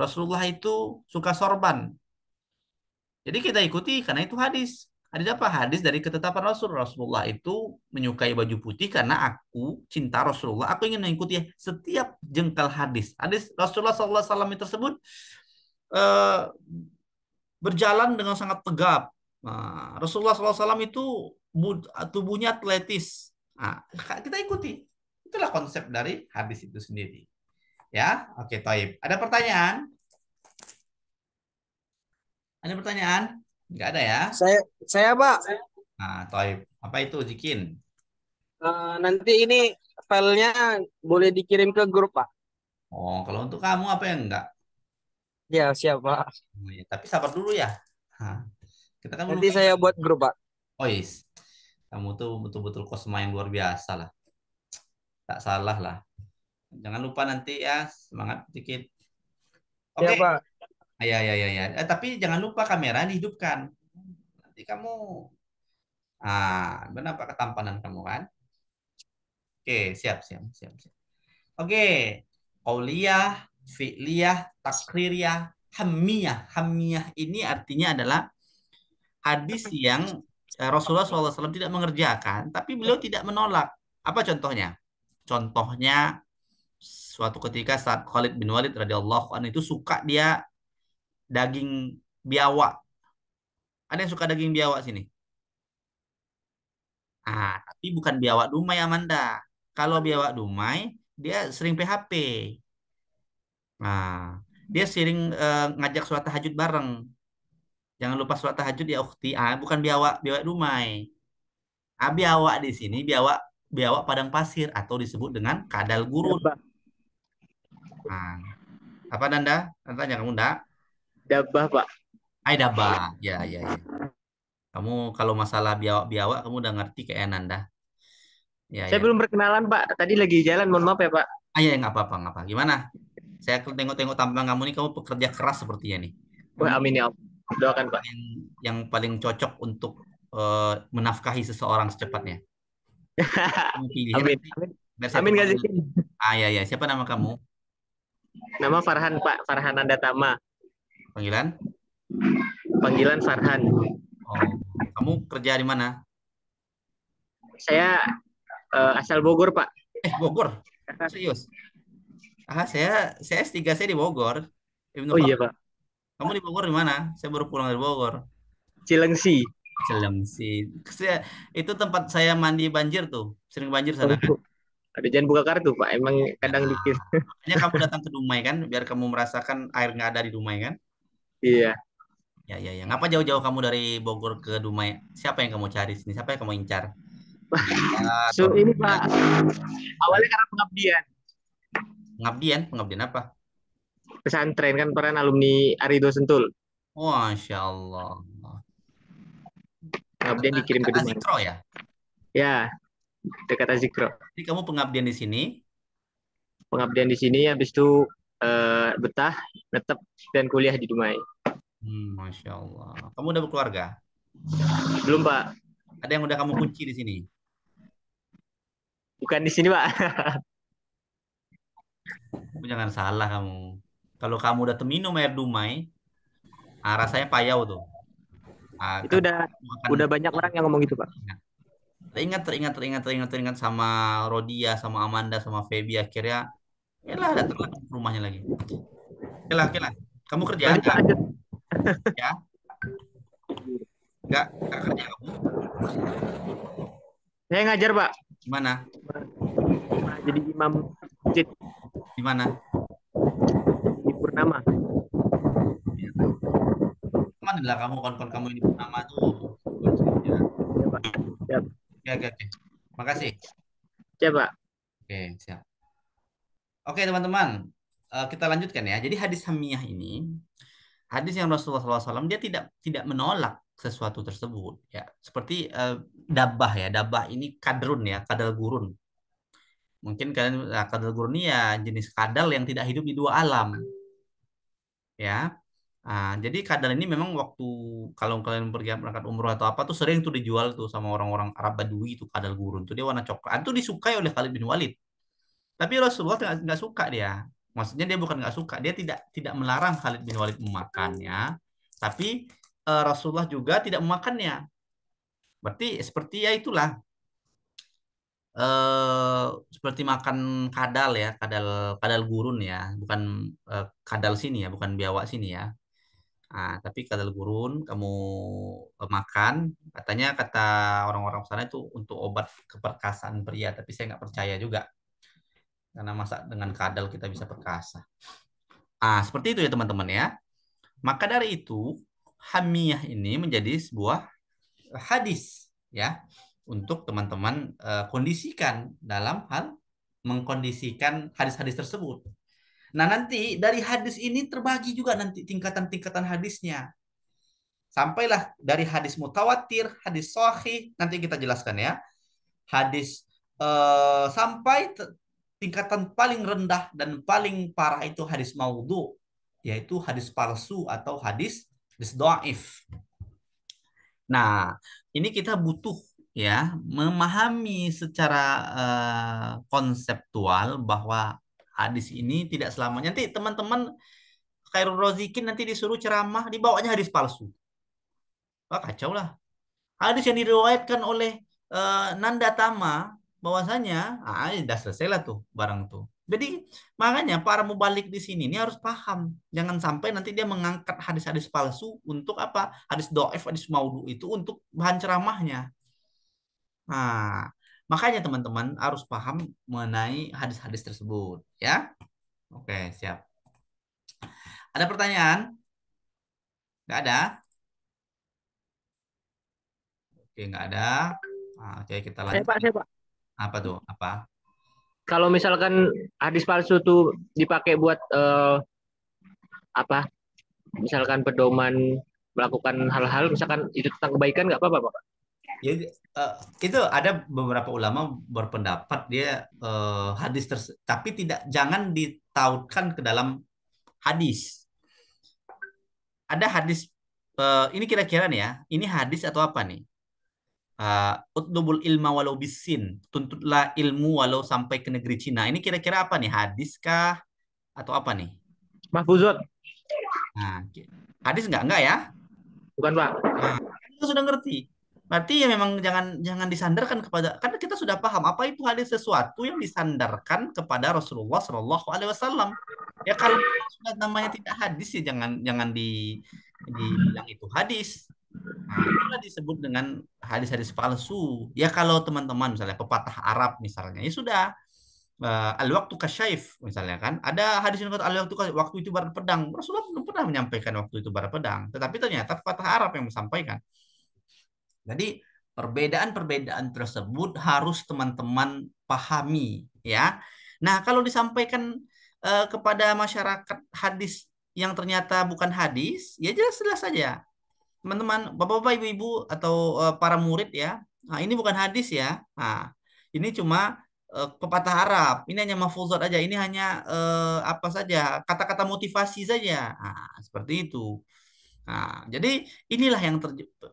Rasulullah itu suka sorban. Jadi kita ikuti karena itu hadis. Hadis apa? Hadis dari ketetapan Rasul. Rasulullah itu menyukai baju putih karena aku cinta Rasulullah. Aku ingin mengikuti setiap jengkal hadis. Hadis Rasulullah SAW tersebut eh, berjalan dengan sangat tegap. Nah, Rasulullah SAW itu tubuhnya atletis. Nah, kita ikuti. Itulah konsep dari hadis itu sendiri. Ya, oke, Taib. Ada pertanyaan? Ada pertanyaan? Enggak ada ya? Saya saya Pak. Nah, Taib. Apa itu Zikin? Uh, nanti ini filenya boleh dikirim ke grup Pak. Oh, kalau untuk kamu apa yang enggak? Ya, siap Pak. Oh, ya. Tapi sabar dulu ya. Nah, kita kan nanti saya buat grup Pak. Oh, yes. Kamu tuh betul-betul kosma yang luar biasa lah. Tak salah lah. Jangan lupa nanti ya, semangat dikit. Oke. Okay. Ya, Pak. Ya, ya, ya, ya. Eh, tapi jangan lupa kamera dihidupkan. Nanti kamu ah, benar apa ketampanan kamu kan? Oke, siap, siap, siap, siap. Oke. Qauliyah, fi'liyah, takririyah, hamiyah. Hamiyah ini artinya adalah hadis yang Rasulullah SAW tidak mengerjakan, tapi beliau tidak menolak. Apa contohnya? Contohnya suatu ketika saat Khalid bin Walid radhiyallahu anhu itu suka dia daging biawak. Ada yang suka daging biawak sini? Ah, tapi bukan biawak dumai Amanda. Kalau biawak dumai, dia sering PHP. Nah, dia sering uh, ngajak sholat tahajud bareng. Jangan lupa sholat tahajud ya ukti. Ah, bukan biawak biawak dumai. Ah, biawak di sini biawak biawak padang pasir atau disebut dengan kadal gurun. Nah, apa Nanda? Tanya kamu enggak? Dabah, Pak. Ay, dabah. Ya, ya, ya. Kamu kalau masalah biawak-biawak kamu udah ngerti kayak Nanda. Ya, Saya ya. belum berkenalan, Pak. Tadi lagi jalan, mohon maaf ya, Pak. Ah, ya, nggak apa-apa, nggak apa. Gimana? Saya tengok-tengok tampilan kamu nih, kamu pekerja keras sepertinya nih. Wah, amin ya Doakan, Pak. Yang, yang paling cocok untuk uh, menafkahi seseorang secepatnya. amin. Amin. Amin gak sih? Ah, ya, ya. Siapa nama kamu? Nama Farhan, Pak. Farhan Andatama. Panggilan? Panggilan Farhan. Oh, kamu kerja di mana? Saya uh, asal Bogor, Pak. Eh, Bogor? Serius? Ah, saya saya S3 saya di Bogor. Ibnu oh iya, Pak. Kamu di Bogor di mana? Saya baru pulang dari Bogor. Cilengsi. Cilengsi. Itu tempat saya mandi banjir tuh. Sering banjir sana. Ada jangan buka kartu, Pak. Emang kadang nah, dikit. Hanya kamu datang ke Dumai kan, biar kamu merasakan air nggak ada di Dumai kan? Iya. Ya, ya, ya. Ngapa jauh-jauh kamu dari Bogor ke Dumai? Siapa yang kamu cari sini? Siapa yang kamu incar? Ya, so, ini Pak. Awalnya karena pengabdian. Pengabdian, pengabdian apa? Pesantren kan peran alumni Arido Sentul. Masya Allah. Pengabdian dikirim ke Dumai. Azikro ya? Ya, dekat Azikro. Jadi kamu pengabdian di sini, Pengabdian di sini habis itu eh, betah, netep dan kuliah di Dumai. Hmm, Masya Allah. Kamu udah berkeluarga? Belum, Pak. Ada yang udah kamu kunci di sini? Bukan di sini, Pak. Kamu jangan salah kamu. Kalau kamu udah minum air Dumai, ah, rasanya payau tuh. Ah, Itu kamu udah akan udah banyak orang yang ngomong gitu, Pak. teringat, teringat, teringat, teringat, teringat sama Rodia, sama Amanda, sama Feby akhirnya, ya lah datanglah ke rumahnya lagi. Oke lah, oke lah. Kamu kerja Lanjut, nggak? lanjut. Ya? Nggak, nggak kerja kamu? Saya ngajar, Pak. Gimana? Jadi imam masjid Di mana? Purnama. Mana lah kamu kawan-kawan kamu ini nama tuh. Ya. Ya, Pak. Siap. Oke, oke, oke. Makasih. Siap, Pak. Oke, siap. Oke, teman-teman. Eh, kita lanjutkan ya. Jadi hadis hamiyah ini, hadis yang Rasulullah SAW dia tidak tidak menolak sesuatu tersebut ya. Seperti eh, dabah ya. Dabah ini kadrun ya, kadal gurun. Mungkin kalian nah, kadal gurun ini ya jenis kadal yang tidak hidup di dua alam. Ya. Ah, jadi kadal ini memang waktu kalau kalian pergi berangkat umroh atau apa tuh sering tuh dijual tuh sama orang-orang Arab Badui itu kadal gurun tuh dia warna coklat. Itu disukai oleh Khalid bin Walid. Tapi Rasulullah nggak suka dia. Maksudnya dia bukan nggak suka, dia tidak tidak melarang Khalid bin Walid memakannya. Tapi eh, Rasulullah juga tidak memakannya. Berarti seperti ya itulah eh seperti makan kadal ya, kadal kadal gurun ya, bukan eh, kadal sini ya, bukan biawak sini ya. Ah, tapi kadal gurun kamu eh, makan, katanya kata orang-orang sana itu untuk obat keperkasaan pria, tapi saya nggak percaya juga. Karena masa dengan kadal kita bisa perkasa. Ah, seperti itu ya teman-teman ya. Maka dari itu, hamiyah ini menjadi sebuah hadis ya untuk teman-teman eh, kondisikan dalam hal mengkondisikan hadis-hadis tersebut. Nah, nanti dari hadis ini terbagi juga nanti tingkatan-tingkatan hadisnya. Sampailah dari hadis mutawatir, hadis sahih, nanti kita jelaskan ya. Hadis eh, sampai tingkatan paling rendah dan paling parah itu hadis maudhu, yaitu hadis palsu atau hadis hadis dhaif. Nah, ini kita butuh ya memahami secara eh, konseptual bahwa hadis ini tidak selamanya. Nanti teman-teman Khairul Rozikin nanti disuruh ceramah dibawanya hadis palsu. Wah kacau lah. Hadis yang diriwayatkan oleh eh, Nanda Tama bahwasanya ah sudah selesai lah tuh barang tuh. Jadi makanya para mubalik di sini ini harus paham. Jangan sampai nanti dia mengangkat hadis-hadis palsu untuk apa? Hadis do'if, hadis maudhu itu untuk bahan ceramahnya. Nah, makanya teman-teman harus paham mengenai hadis-hadis tersebut, ya. Oke, siap. Ada pertanyaan? Nggak ada? Oke, nggak ada. Nah, oke, kita Saya, lanjut. Pak, saya, Pak. Apa tuh? Apa? Kalau misalkan hadis palsu tuh dipakai buat eh, apa? Misalkan pedoman melakukan hal-hal, misalkan itu tentang kebaikan nggak apa-apa, Pak? Ya, eh, itu ada beberapa ulama berpendapat dia eh, hadis terse- tapi tidak jangan ditautkan ke dalam hadis. Ada hadis eh, ini kira-kira nih ya, ini hadis atau apa nih? Eh, utlubul ilma walau bisin, tuntutlah ilmu walau sampai ke negeri Cina. Ini kira-kira apa nih? Hadis kah atau apa nih? Mahfuzot, Nah, hadis nggak nggak ya? bukan, Pak? Nah, kita sudah ngerti. Berarti ya memang jangan jangan disandarkan kepada karena kita sudah paham apa itu hadis sesuatu yang disandarkan kepada Rasulullah Shallallahu Alaihi Wasallam. Ya kalau sudah namanya tidak hadis ya jangan jangan di dibilang itu hadis. Nah, itulah disebut dengan hadis-hadis palsu. Ya kalau teman-teman misalnya pepatah Arab misalnya, ya sudah Eh, al waktu kasyaif misalnya kan ada hadis yang kata al waktu waktu itu barat pedang Rasulullah belum pernah menyampaikan waktu itu barat pedang tetapi ternyata pepatah Arab yang menyampaikan jadi perbedaan-perbedaan tersebut harus teman-teman pahami ya. Nah, kalau disampaikan eh, kepada masyarakat hadis yang ternyata bukan hadis, ya jelas-jelas saja. Teman-teman, bapak-bapak, ibu-ibu atau eh, para murid ya, nah, ini bukan hadis ya. Nah, ini cuma eh, pepatah Arab. Ini hanya mafuzat aja. Ini hanya eh, apa saja kata-kata motivasi saja. Nah, seperti itu. Nah, jadi inilah yang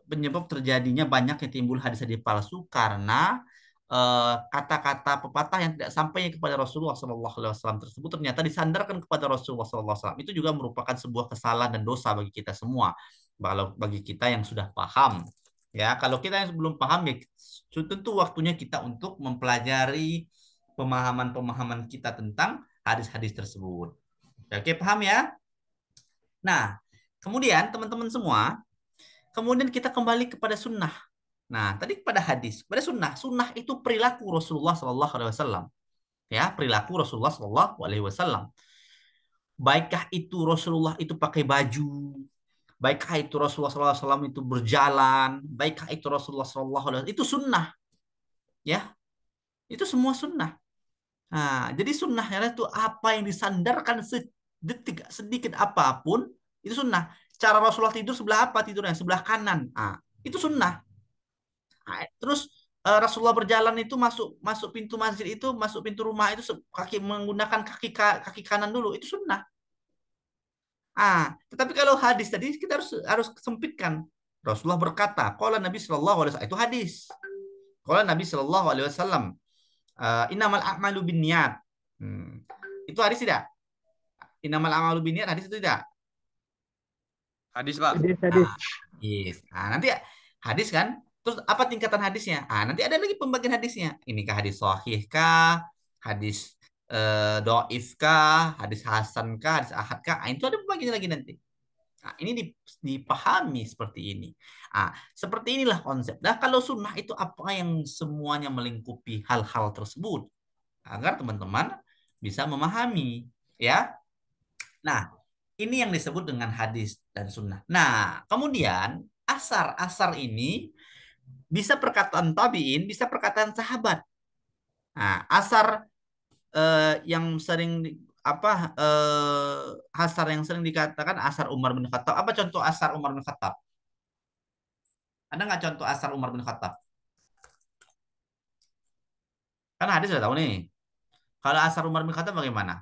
penyebab terjadinya banyaknya timbul hadis-hadis palsu karena eh, kata-kata pepatah yang tidak sampai kepada Rasulullah SAW tersebut ternyata disandarkan kepada Rasulullah SAW. Itu juga merupakan sebuah kesalahan dan dosa bagi kita semua. Kalau bagi kita yang sudah paham, ya kalau kita yang belum paham ya tentu waktunya kita untuk mempelajari pemahaman-pemahaman kita tentang hadis-hadis tersebut. Oke, paham ya? Nah, kemudian teman-teman semua, kemudian kita kembali kepada sunnah. Nah, tadi kepada hadis, kepada sunnah. Sunnah itu perilaku Rasulullah Sallallahu Alaihi Wasallam. Ya, perilaku Rasulullah Sallallahu Alaihi Wasallam. Baikkah itu Rasulullah itu pakai baju, baikkah itu Rasulullah SAW itu berjalan, baikkah itu Rasulullah SAW itu sunnah, ya, itu semua sunnah. Nah, jadi sunnahnya itu apa yang disandarkan sedetik sedikit apa pun itu sunnah. Cara Rasulullah tidur sebelah apa tidurnya? Sebelah kanan. Nah, itu sunnah. Nah, terus eh, Rasulullah berjalan itu masuk masuk pintu masjid itu masuk pintu rumah itu kaki menggunakan kaki ka- kaki kanan dulu itu sunnah. Ah, tetapi kalau hadis tadi kita harus harus sempitkan. Rasulullah berkata, "Qala Nabi Shallallahu alaihi wasallam." Itu hadis. Qala Nabi Shallallahu alaihi wasallam, eh, "Innamal a'malu binniyat." Hmm. Itu hadis tidak? Innamal a'malu hadis itu tidak? Hadis, Pak. Hadis, hadis. Yes. Nah, nanti hadis kan? Terus apa tingkatan hadisnya? Ah, nanti ada lagi pembagian hadisnya. Inikah hadis sahih kah? Hadis eh, doif kah? Hadis hasan kah? Hadis ahad kah? Ah, itu ada pembagian lagi nanti. Nah, ini dip- dipahami seperti ini. Ah, seperti inilah konsep. Nah, kalau sunnah itu apa yang semuanya melingkupi hal-hal tersebut agar teman-teman bisa memahami, ya. Nah, ini yang disebut dengan hadis dan sunnah. Nah, kemudian asar, asar ini bisa perkataan tabiin, bisa perkataan sahabat. Nah, asar eh, yang sering apa eh, asar yang sering dikatakan asar Umar bin Khattab. Apa contoh asar Umar bin Khattab? Ada nggak contoh asar Umar bin Khattab? Kan hadis sudah tahu nih. Kalau asar Umar bin Khattab bagaimana?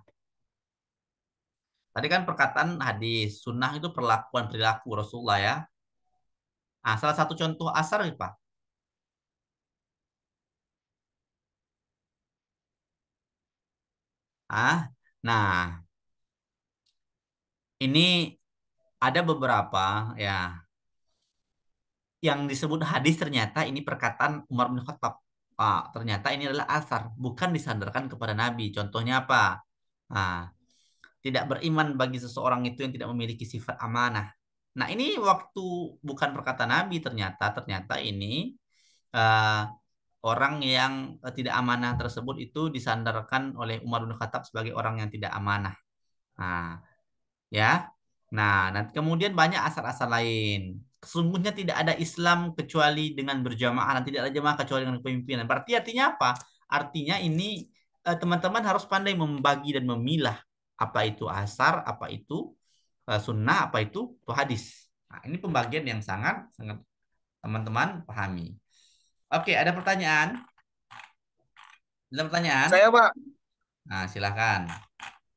Tadi kan perkataan hadis, sunnah itu perlakuan perilaku Rasulullah ya. Nah, salah satu contoh asar apa? Ah, nah ini ada beberapa ya yang disebut hadis ternyata ini perkataan Umar bin Khattab. Ah, ternyata ini adalah asar, bukan disandarkan kepada Nabi. Contohnya apa? Ah, tidak beriman bagi seseorang itu yang tidak memiliki sifat amanah. Nah, ini waktu bukan perkataan Nabi ternyata, ternyata ini eh, orang yang tidak amanah tersebut itu disandarkan oleh Umar bin Khattab sebagai orang yang tidak amanah. Nah, ya. Nah, nanti kemudian banyak asal-asal lain. Sesungguhnya tidak ada Islam kecuali dengan berjamaah dan tidak ada jamaah kecuali dengan kepemimpinan. Berarti artinya apa? Artinya ini eh, teman-teman harus pandai membagi dan memilah apa itu asar, apa itu eh, sunnah, apa itu hadis. Nah, ini pembagian yang sangat sangat teman-teman pahami. Oke, ada pertanyaan? Ada pertanyaan? Saya Pak, Nah, silakan.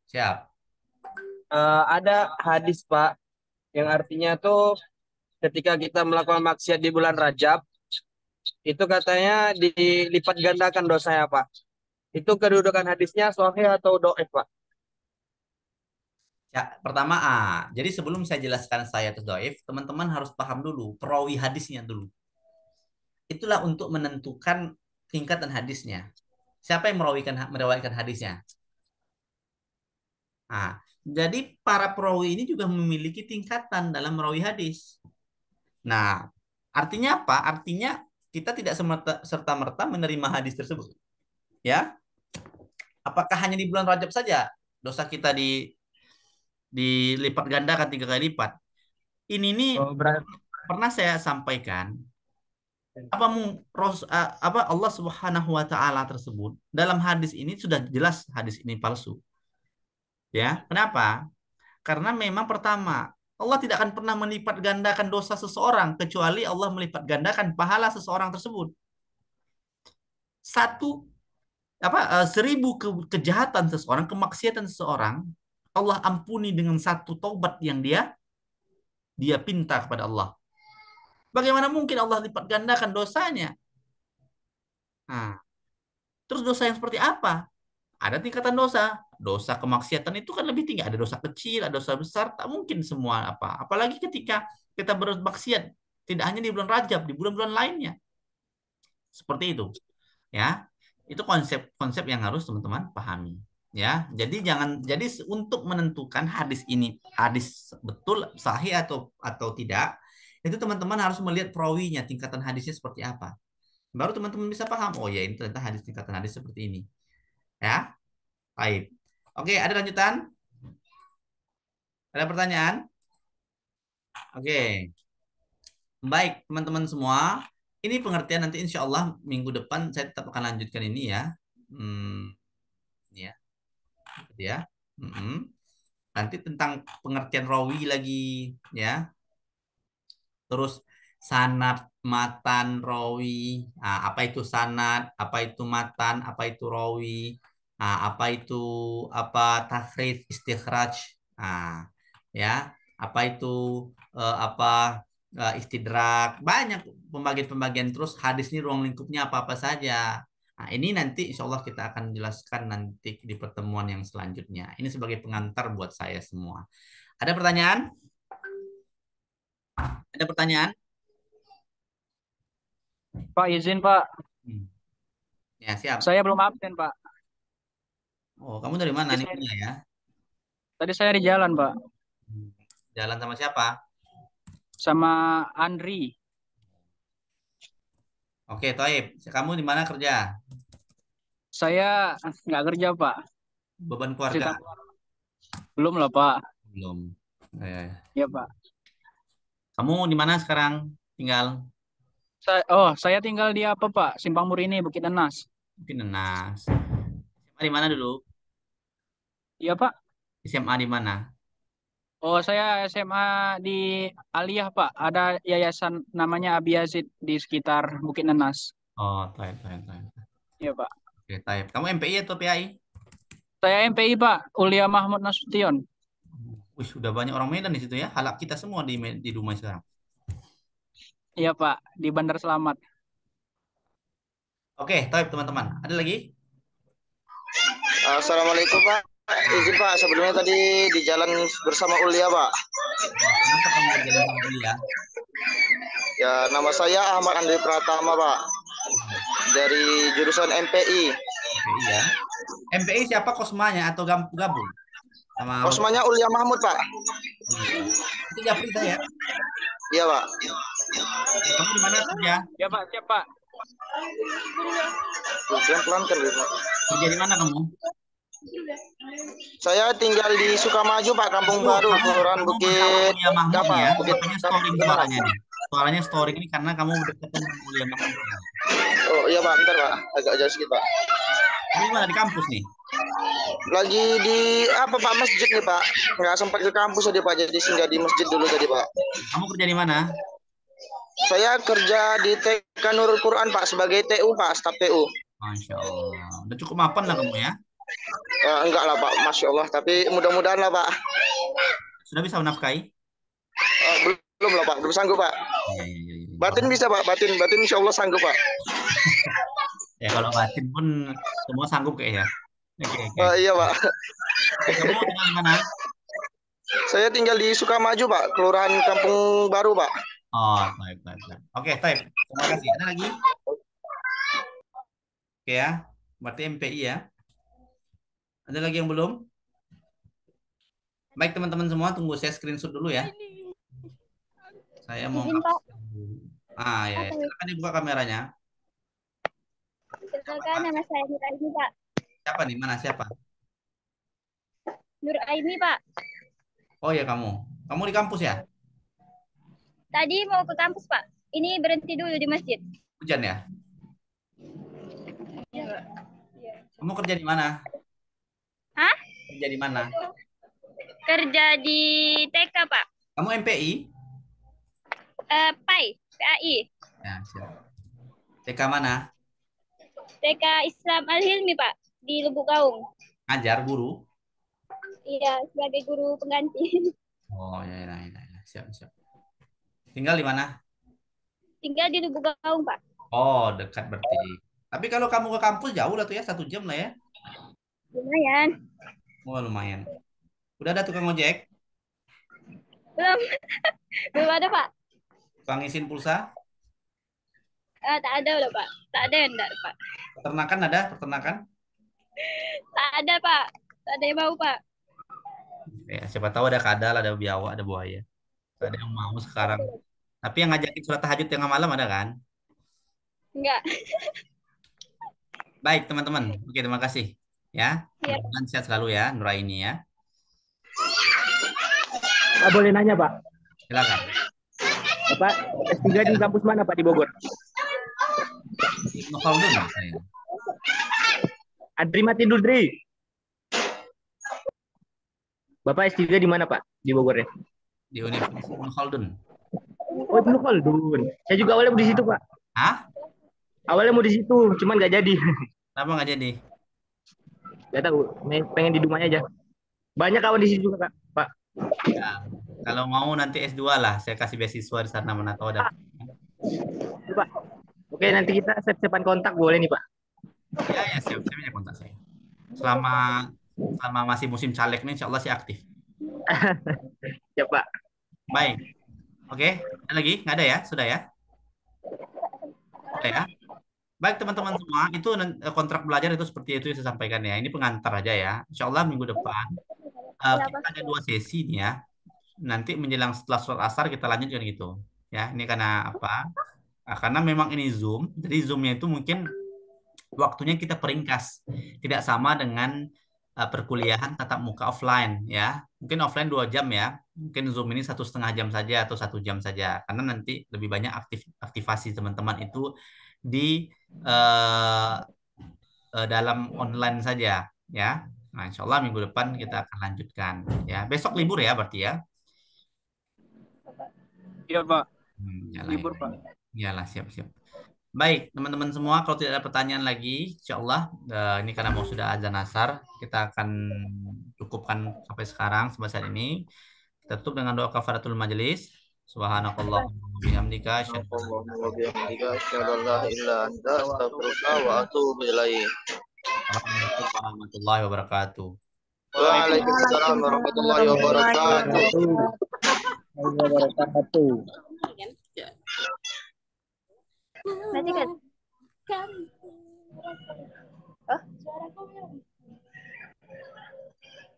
Siap. eh, ada hadis Pak yang artinya tuh ketika kita melakukan maksiat di bulan Rajab itu katanya dilipat gandakan dosanya Pak. Itu kedudukan hadisnya sahih atau doif Pak? Ya, pertama A. Jadi sebelum saya jelaskan saya atau doif, teman-teman harus paham dulu perawi hadisnya dulu. Itulah untuk menentukan tingkatan hadisnya. Siapa yang merawikan meriwayatkan hadisnya? Nah, jadi para perawi ini juga memiliki tingkatan dalam merawi hadis. Nah, artinya apa? Artinya kita tidak serta merta menerima hadis tersebut. Ya, apakah hanya di bulan Rajab saja dosa kita di dilipat gandakan tiga kali lipat? Ini nih Oh, berarti pernah saya sampaikan apa ros- apa Allah Subhanahu wa taala tersebut dalam hadis ini sudah jelas hadis ini palsu. Ya, kenapa? Karena memang pertama, Allah tidak akan pernah melipat gandakan dosa seseorang kecuali Allah melipat gandakan pahala seseorang tersebut. Satu apa eh, seribu ke- kejahatan seseorang, kemaksiatan seseorang, Allah ampuni dengan satu taubat yang dia dia pinta kepada Allah. Bagaimana mungkin Allah lipat gandakan dosanya? Nah, terus dosa yang seperti apa? Ada tingkatan dosa. Dosa kemaksiatan itu kan lebih tinggi. Ada dosa kecil, ada dosa besar. Tak mungkin semua apa. Apalagi ketika kita bermaksiat. Tidak hanya di bulan Rajab, di bulan-bulan lainnya. Seperti itu. Ya, itu konsep-konsep yang harus teman-teman pahami. Ya, jadi jangan jadi untuk menentukan hadis ini hadis betul sahih atau atau tidak, itu teman-teman harus melihat perawinya, tingkatan hadisnya seperti apa. Baru teman-teman bisa paham, oh ya ini ternyata hadis tingkatan hadis seperti ini. Ya, baik. Oke, ada lanjutan? Ada pertanyaan? Oke. Baik, teman-teman semua. Ini pengertian nanti insya Allah minggu depan saya tetap akan lanjutkan ini ya. Hmm. Ya. Mm-mm. Nanti tentang pengertian rawi lagi ya. Terus sanad, matan, rawi. Nah, apa itu sanad? Apa itu matan? Apa itu rawi? Nah, apa itu apa takhrij, istikhraj? Nah, ya. Apa itu eh, apa eh, istidrak? Banyak pembagian-pembagian terus hadis ini ruang lingkupnya apa-apa saja. Nah, ini nanti insya Allah kita akan jelaskan nanti di pertemuan yang selanjutnya. Ini sebagai pengantar buat saya semua. Ada pertanyaan? Ada pertanyaan? Pak izin Pak, Hmm. Ya, siap. saya belum absen Pak. Oh, kamu dari mana Tadi nih saya, ya? tadi saya di jalan Pak, Hmm. Jalan sama siapa? sama Andri. Oke, Toib. Kamu di mana kerja? Saya nggak kerja Pak. Beban Cerita keluarga? belum lah Pak. Belum. Ya, ya. Ya Pak. Kamu di mana sekarang tinggal? Saya, oh saya tinggal di apa Pak? Simpang Murini, Bukit Nenas. Mungkin Nenas. SMA di mana dulu? Iya Pak. SMA di mana? Oh saya SMA di Aliyah Pak. Ada yayasan namanya Abi Yazid di sekitar Bukit Nenas. Oh, Toib, Toib, Toib. Iya Pak. Oke, Toib. Kamu MPI atau PAI? Saya MPI Pak, Ulia Mahmud Nasution. Wih, sudah banyak orang Medan di situ ya. Halak kita semua di di rumah sekarang. Iya Pak, di Bandar Selamat. Oke, Toib teman-teman. Ada lagi? Assalamualaikum Pak. Izin Pak, sebelumnya tadi di jalan bersama Ulia Pak. Kenapa kamu berjalan sama kuliah? Ya, nama saya Ahmad Andri Pratama Pak. Dari jurusan MPI. MPI ya. MPI siapa kosmanya atau gabung? Sama Osmanya Ulia Mahmud Pak. Itu Japri saya. Iya Pak. Kamu di mana kerja? Ya Pak, siap Pak. Pelan pelan kan gitu. Kerja di mana kamu? Saya tinggal di Sukamaju Pak, Kampung Baru, Kelurahan Bukit Dapa, ya. Bukit storing suaranya nih. Suaranya storing ini karena kamu berdekatan dengan. Oh iya Pak, bentar Pak, agak jauh sedikit Pak. Di mana di kampus nih? Lagi di apa Pak masjid nih Pak? Nggak sempat ke kampus tadi Pak, jadi singgah di masjid dulu tadi Pak. Kamu kerja di mana? Saya kerja di TK Nurul Quran Pak sebagai TU Pak, staf TU. Masya Allah. Udah cukup mapan lah kamu ya. Eh, enggak lah Pak, masya Allah. Tapi mudah-mudahan lah Pak. Sudah bisa menafkahi? Eh, belum lah Pak, belum sanggup Pak. Iya, iya, iya. iya. Batin bisa Pak, batin, batin insya Allah sanggup Pak. Ya kalau batin pun semua sanggup kayaknya. Oke, oke. Eh, iya Pak. Kamu tinggal di mana? Saya tinggal di Sukamaju Pak, Kelurahan Kampung Baru Pak. Oh, baik, baik, baik. Oke, baik. Terima kasih. Ada lagi? Oke ya. Berarti MPI ya. Ada lagi yang belum? Baik teman-teman semua, tunggu saya screenshot dulu ya. Saya mau Izin, Pak. Ah ya, ya. Silakan dibuka kameranya. Perkenalkan nama saya Nur Aini, Pak. Siapa nih? Mana siapa? Nur Aini, Pak. Oh ya kamu. Kamu di kampus ya? Tadi mau ke kampus, Pak. Ini berhenti dulu di masjid. Hujan ya? Kamu kerja di mana? Hah? Kerja di mana? Kerja di TK, Pak. Kamu MPI? Eh, PAI, PAI. Ya, siap. TK mana? TK Islam Al-Hilmi, Pak. Di Lubuk Gaung. Ngajar guru? Iya, sebagai guru pengganti. Oh, ya, ya, ya, ya. Siap, siap. Tinggal di mana? Tinggal di Lubuk Gaung, Pak. Oh, dekat berarti. Tapi kalau kamu ke kampus jauh lah tuh ya, satu jam lah ya. Lumayan. Oh, lumayan. Udah ada tukang ojek? Belum. Belum ada, Pak. Tukang ngisiin pulsa? Ah, tak ada udah, Pak. Tak ada yang enggak, Pak. Peternakan ada? Peternakan? Tak ada, Pak. Tak ada yang mau, Pak. Ya, siapa tahu ada kadal, ada biawak, ada buaya. Ada yang mau sekarang. Tapi yang ngajakin sholat tahajud tengah malam ada kan? Enggak. Baik, teman-teman. Oke, terima kasih. Ya, mudah-mudahan sehat selalu ya, Nuraini ya. Pak boleh nanya Pak. Silakan. Bapak S3 di kampus mana Pak di Bogor? Ibnu Khaldun saya. Adri mati dulu Dri. Bapak S3 di mana Pak? Di Bogor ya? Di Universitas Ibnu Khaldun. Oh Ibnu Khaldun. Saya juga awalnya mau di situ Pak. Hah? Awalnya mau di situ, cuman nggak jadi. Kenapa nggak jadi? Gak tahu, pengen di rumahnya aja. Banyak kawan di situ juga Kak. Pak. Ya, kalau mau nanti S2 lah, saya kasih beasiswa di sana mana tahu ada. Pak. Oke, nanti kita sep-sepan kontak boleh nih Pak. Ya, ya, siap. Saya punya kontak saya. Selama selama masih musim caleg nih, insya Allah sih aktif. Ya Pak. Baik. Oke, ada lagi? Nggak ada ya? Sudah ya? Sudah ya? Baik teman-teman semua, itu eh, kontrak belajar itu seperti itu yang saya sampaikan ya. Ini pengantar aja ya. Insya Allah minggu depan eh, kita ada dua sesi nih ya. Nanti menjelang setelah sholat asar kita lanjutkan gitu. Ya, ini karena apa? Ah, karena memang ini Zoom, jadi Zoomnya itu mungkin waktunya kita peringkas, tidak sama dengan eh, perkuliahan tatap muka offline ya. Mungkin offline dua jam ya, mungkin Zoom ini satu setengah jam saja atau satu jam saja, karena nanti lebih banyak aktif aktivasi teman-teman itu di eh, eh, dalam online saja ya. Nah, insya Allah minggu depan kita akan lanjutkan ya. Besok libur ya berarti ya. Iya, Pak. Hmm, iyalah, Libur, iyalah. Pak. Iyalah, siap-siap. Baik, teman-teman semua, kalau tidak ada pertanyaan lagi, insya Allah, eh, ini karena mau sudah azan asar, kita akan cukupkan sampai sekarang, sampai saat ini. Kita tutup dengan doa kafaratul majelis. Subhanakallahumma wa bihamdika, asyhadu bihamdika asyhadu an la ilaha illa anta astaghfiruka wa atubu ilaik. Assalamualaikum warahmatullahi wabarakatuh. Waalaikumsalam warahmatullahi wabarakatuh. Wabarakatuh. Nanti kan.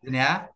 Ini ya.